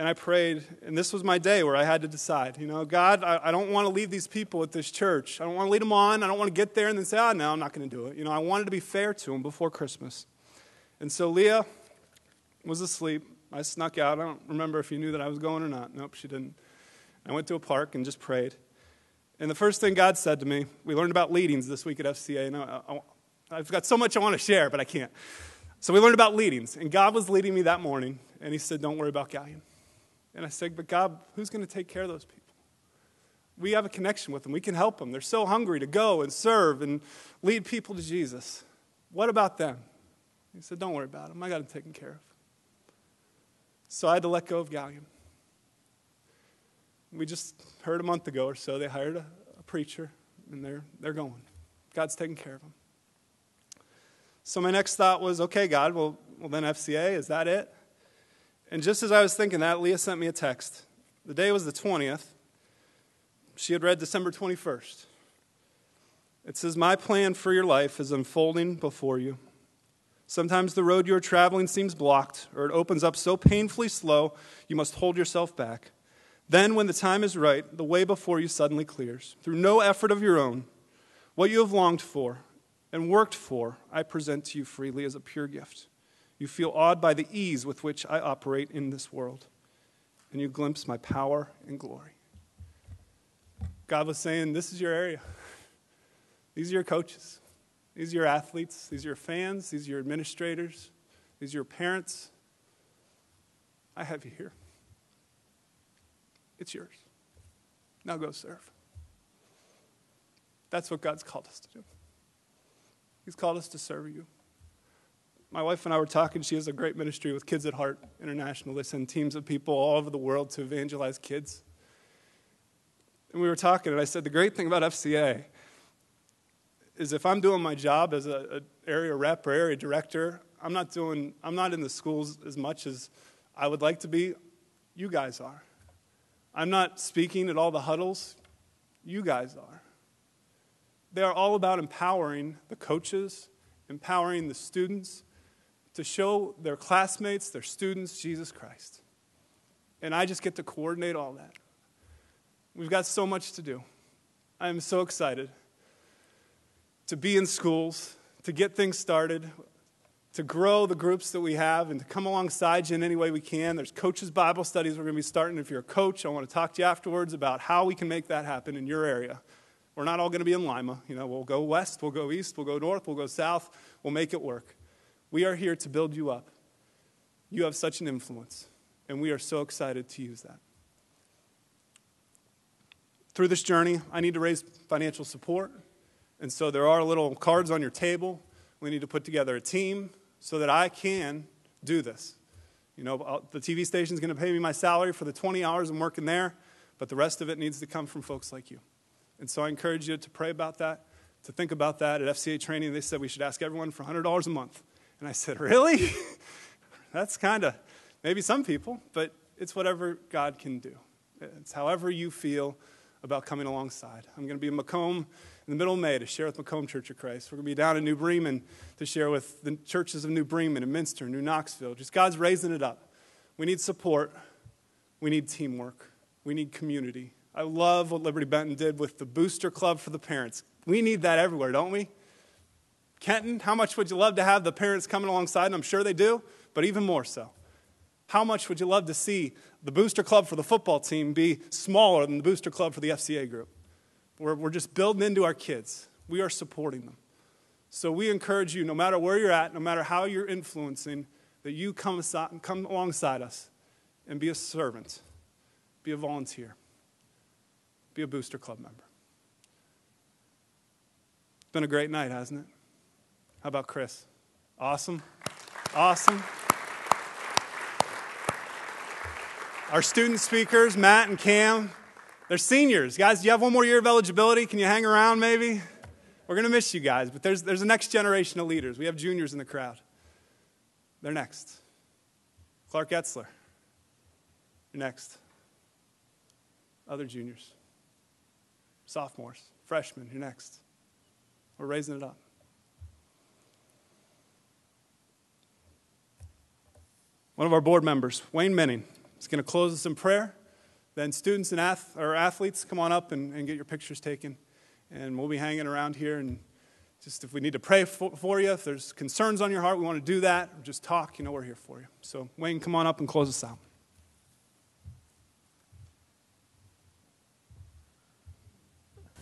And I prayed, and this was my day where I had to decide. You know, God, I, I don't want to leave these people at this church. I don't want to lead them on. I don't want to get there and then say, oh, no, I'm not going to do it. You know, I wanted to be fair to them before Christmas. And so Leah was asleep. I snuck out. I don't remember if you knew that I was going or not. Nope, she didn't. I went to a park and just prayed. And the first thing God said to me, we learned about leadings this week at FCA. And I, have got so much I want to share, but I can't. So we learned about leadings. And God was leading me that morning. And He said, Don't worry about Galion. And I said, But God, who's going to take care of those people? We have a connection with them. We can help them. They're so hungry to go and serve and lead people to Jesus. What about them? He said, Don't worry about them. I got them taken care of. So I had to let go of Galion. We just heard a month ago or so they hired a, a preacher, and they're, they're going. God's taking care of them. So my next thought was, okay, God, well, well then FCA, is that it? And just as I was thinking that, Leah sent me a text. The day was the 20th. she had read December 21st. It says, My plan for your life is unfolding before you. Sometimes the road you are traveling seems blocked, or it opens up so painfully slow you must hold yourself back. Then, when the time is right, the way before you suddenly clears. Through no effort of your own, what you have longed for and worked for, I present to you freely as a pure gift. You feel awed by the ease with which I operate in this world, and you glimpse my power and glory. God was saying, This is your area. These are your coaches. These are your athletes. These are your fans. These are your administrators. These are your parents. I have you here. It's yours. Now go serve. That's what God's called us to do. He's called us to serve you. My wife and I were talking. She has a great ministry with Kids at Heart International. They send teams of people all over the world to evangelize kids. And we were talking, and I said, The great thing about FCA is if I'm doing my job as an area rep or area director, I'm not doing, I'm not in the schools as much as I would like to be. You guys are. I'm not speaking at all the huddles. You guys are. They are all about empowering the coaches, empowering the students to show their classmates, their students, Jesus Christ. And I just get to coordinate all that. We've got so much to do. I am so excited to be in schools, to get things started, to grow the groups that we have, and to come alongside you in any way we can. There's coaches' Bible studies we're going to be starting. If you're a coach, I want to talk to you afterwards about how we can make that happen in your area. We're not all going to be in Lima. You know, we'll go west, we'll go east, we'll go north, we'll go south, we'll make it work. We are here to build you up. You have such an influence, and we are so excited to use that. Through this journey, I need to raise financial support. And so there are little cards on your table. We need to put together a team so that I can do this. You know, uh, the TV station is going to pay me my salary for the 20 hours I'm working there, but the rest of it needs to come from folks like you. And so I encourage you to pray about that, to think about that. At FCA training, they said we should ask everyone for $100 a month. And I said, Really? *laughs* That's kind of maybe some people, but it's whatever God can do. It's however you feel about coming alongside. I'm going to be in McComb in the middle of May to share with McComb Church of Christ. We're going to be down in New Bremen to share with the churches of New Bremen and Minster, New Knoxville. Just God's raising it up. We need support. We need teamwork. We need community. I love what Liberty Benton did with the booster club for the parents. We need that everywhere, don't we? Kenton, how much would you love to have the parents coming alongside? And I'm sure they do, but even more so. How much would you love to see the booster club for the football team be smaller than the booster club for the FCA group? We're, we're just building into our kids. We are supporting them. So we encourage you, no matter where you're at, no matter how you're influencing, that you come, come alongside us and be a servant, be a volunteer, be a booster club member. It's been a great night, hasn't it? How about Chris? Awesome. Awesome. Our student speakers, Matt and Cam, they're seniors. Guys, do you have one more year of eligibility? Can you hang around maybe? We're going to miss you guys, but there's, there's a next generation of leaders. We have juniors in the crowd. They're next. Clark Etzler, you're next. Other juniors, sophomores, freshmen, you're next. We're raising it up. One of our board members, Wayne Menning, is going to close us in prayer. Then students and ath- or athletes, come on up and, and get your pictures taken. And we'll be hanging around here. And just if we need to pray for, for you, if there's concerns on your heart, we want to do that, just talk, you know, we're here for you. So, Wayne, come on up and close us out.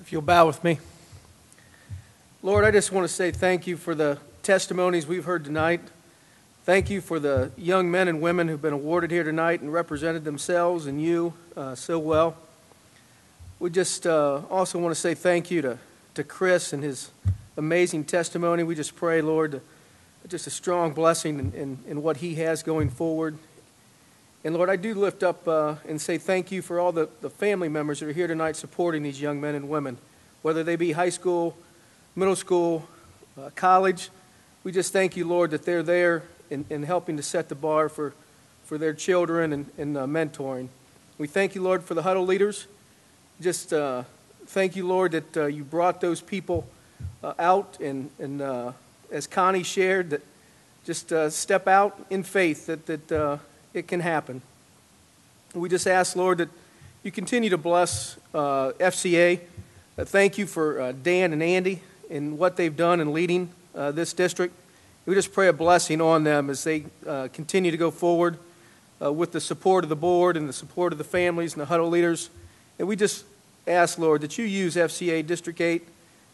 If you'll bow with me. Lord, I just want to say thank you for the testimonies we've heard tonight. Thank you for the young men and women who've been awarded here tonight and represented themselves and you uh, so well. We just uh, also want to say thank you to, to Chris and his amazing testimony. We just pray, Lord, just a strong blessing in, in, in what he has going forward. And Lord, I do lift up uh, and say thank you for all the, the family members that are here tonight supporting these young men and women, whether they be high school, middle school, uh, college. We just thank you, Lord, that they're there in, in helping to set the bar for, for their children and, and uh, mentoring. We thank you, Lord, for the huddle leaders. just uh, thank you, Lord, that uh, you brought those people uh, out, and, and uh, as Connie shared, that just uh, step out in faith that, that it can happen. We just ask, Lord, that you continue to bless FCA. Thank you for Dan and Andy and what they've done in leading this district. We just pray a blessing on them as they uh, continue to go forward uh, with the support of the board and the support of the families and the huddle leaders. And we just ask, Lord, that you use FCA District 8,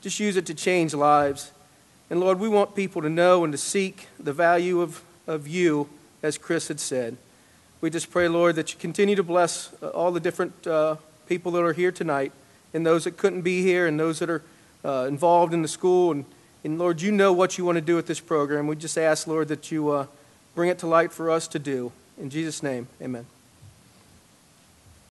just use it to change lives. And Lord, we want people to know and to seek the value of, of you, as Chris had said. We just pray, Lord, that you continue to bless uh, all the different uh, people that are here tonight, and those that couldn't be here, and those that are uh, involved in the school. And, and Lord, you know what you want to do with this program. We just ask, Lord, that you uh, bring it to light for us to do. In Jesus' name, amen.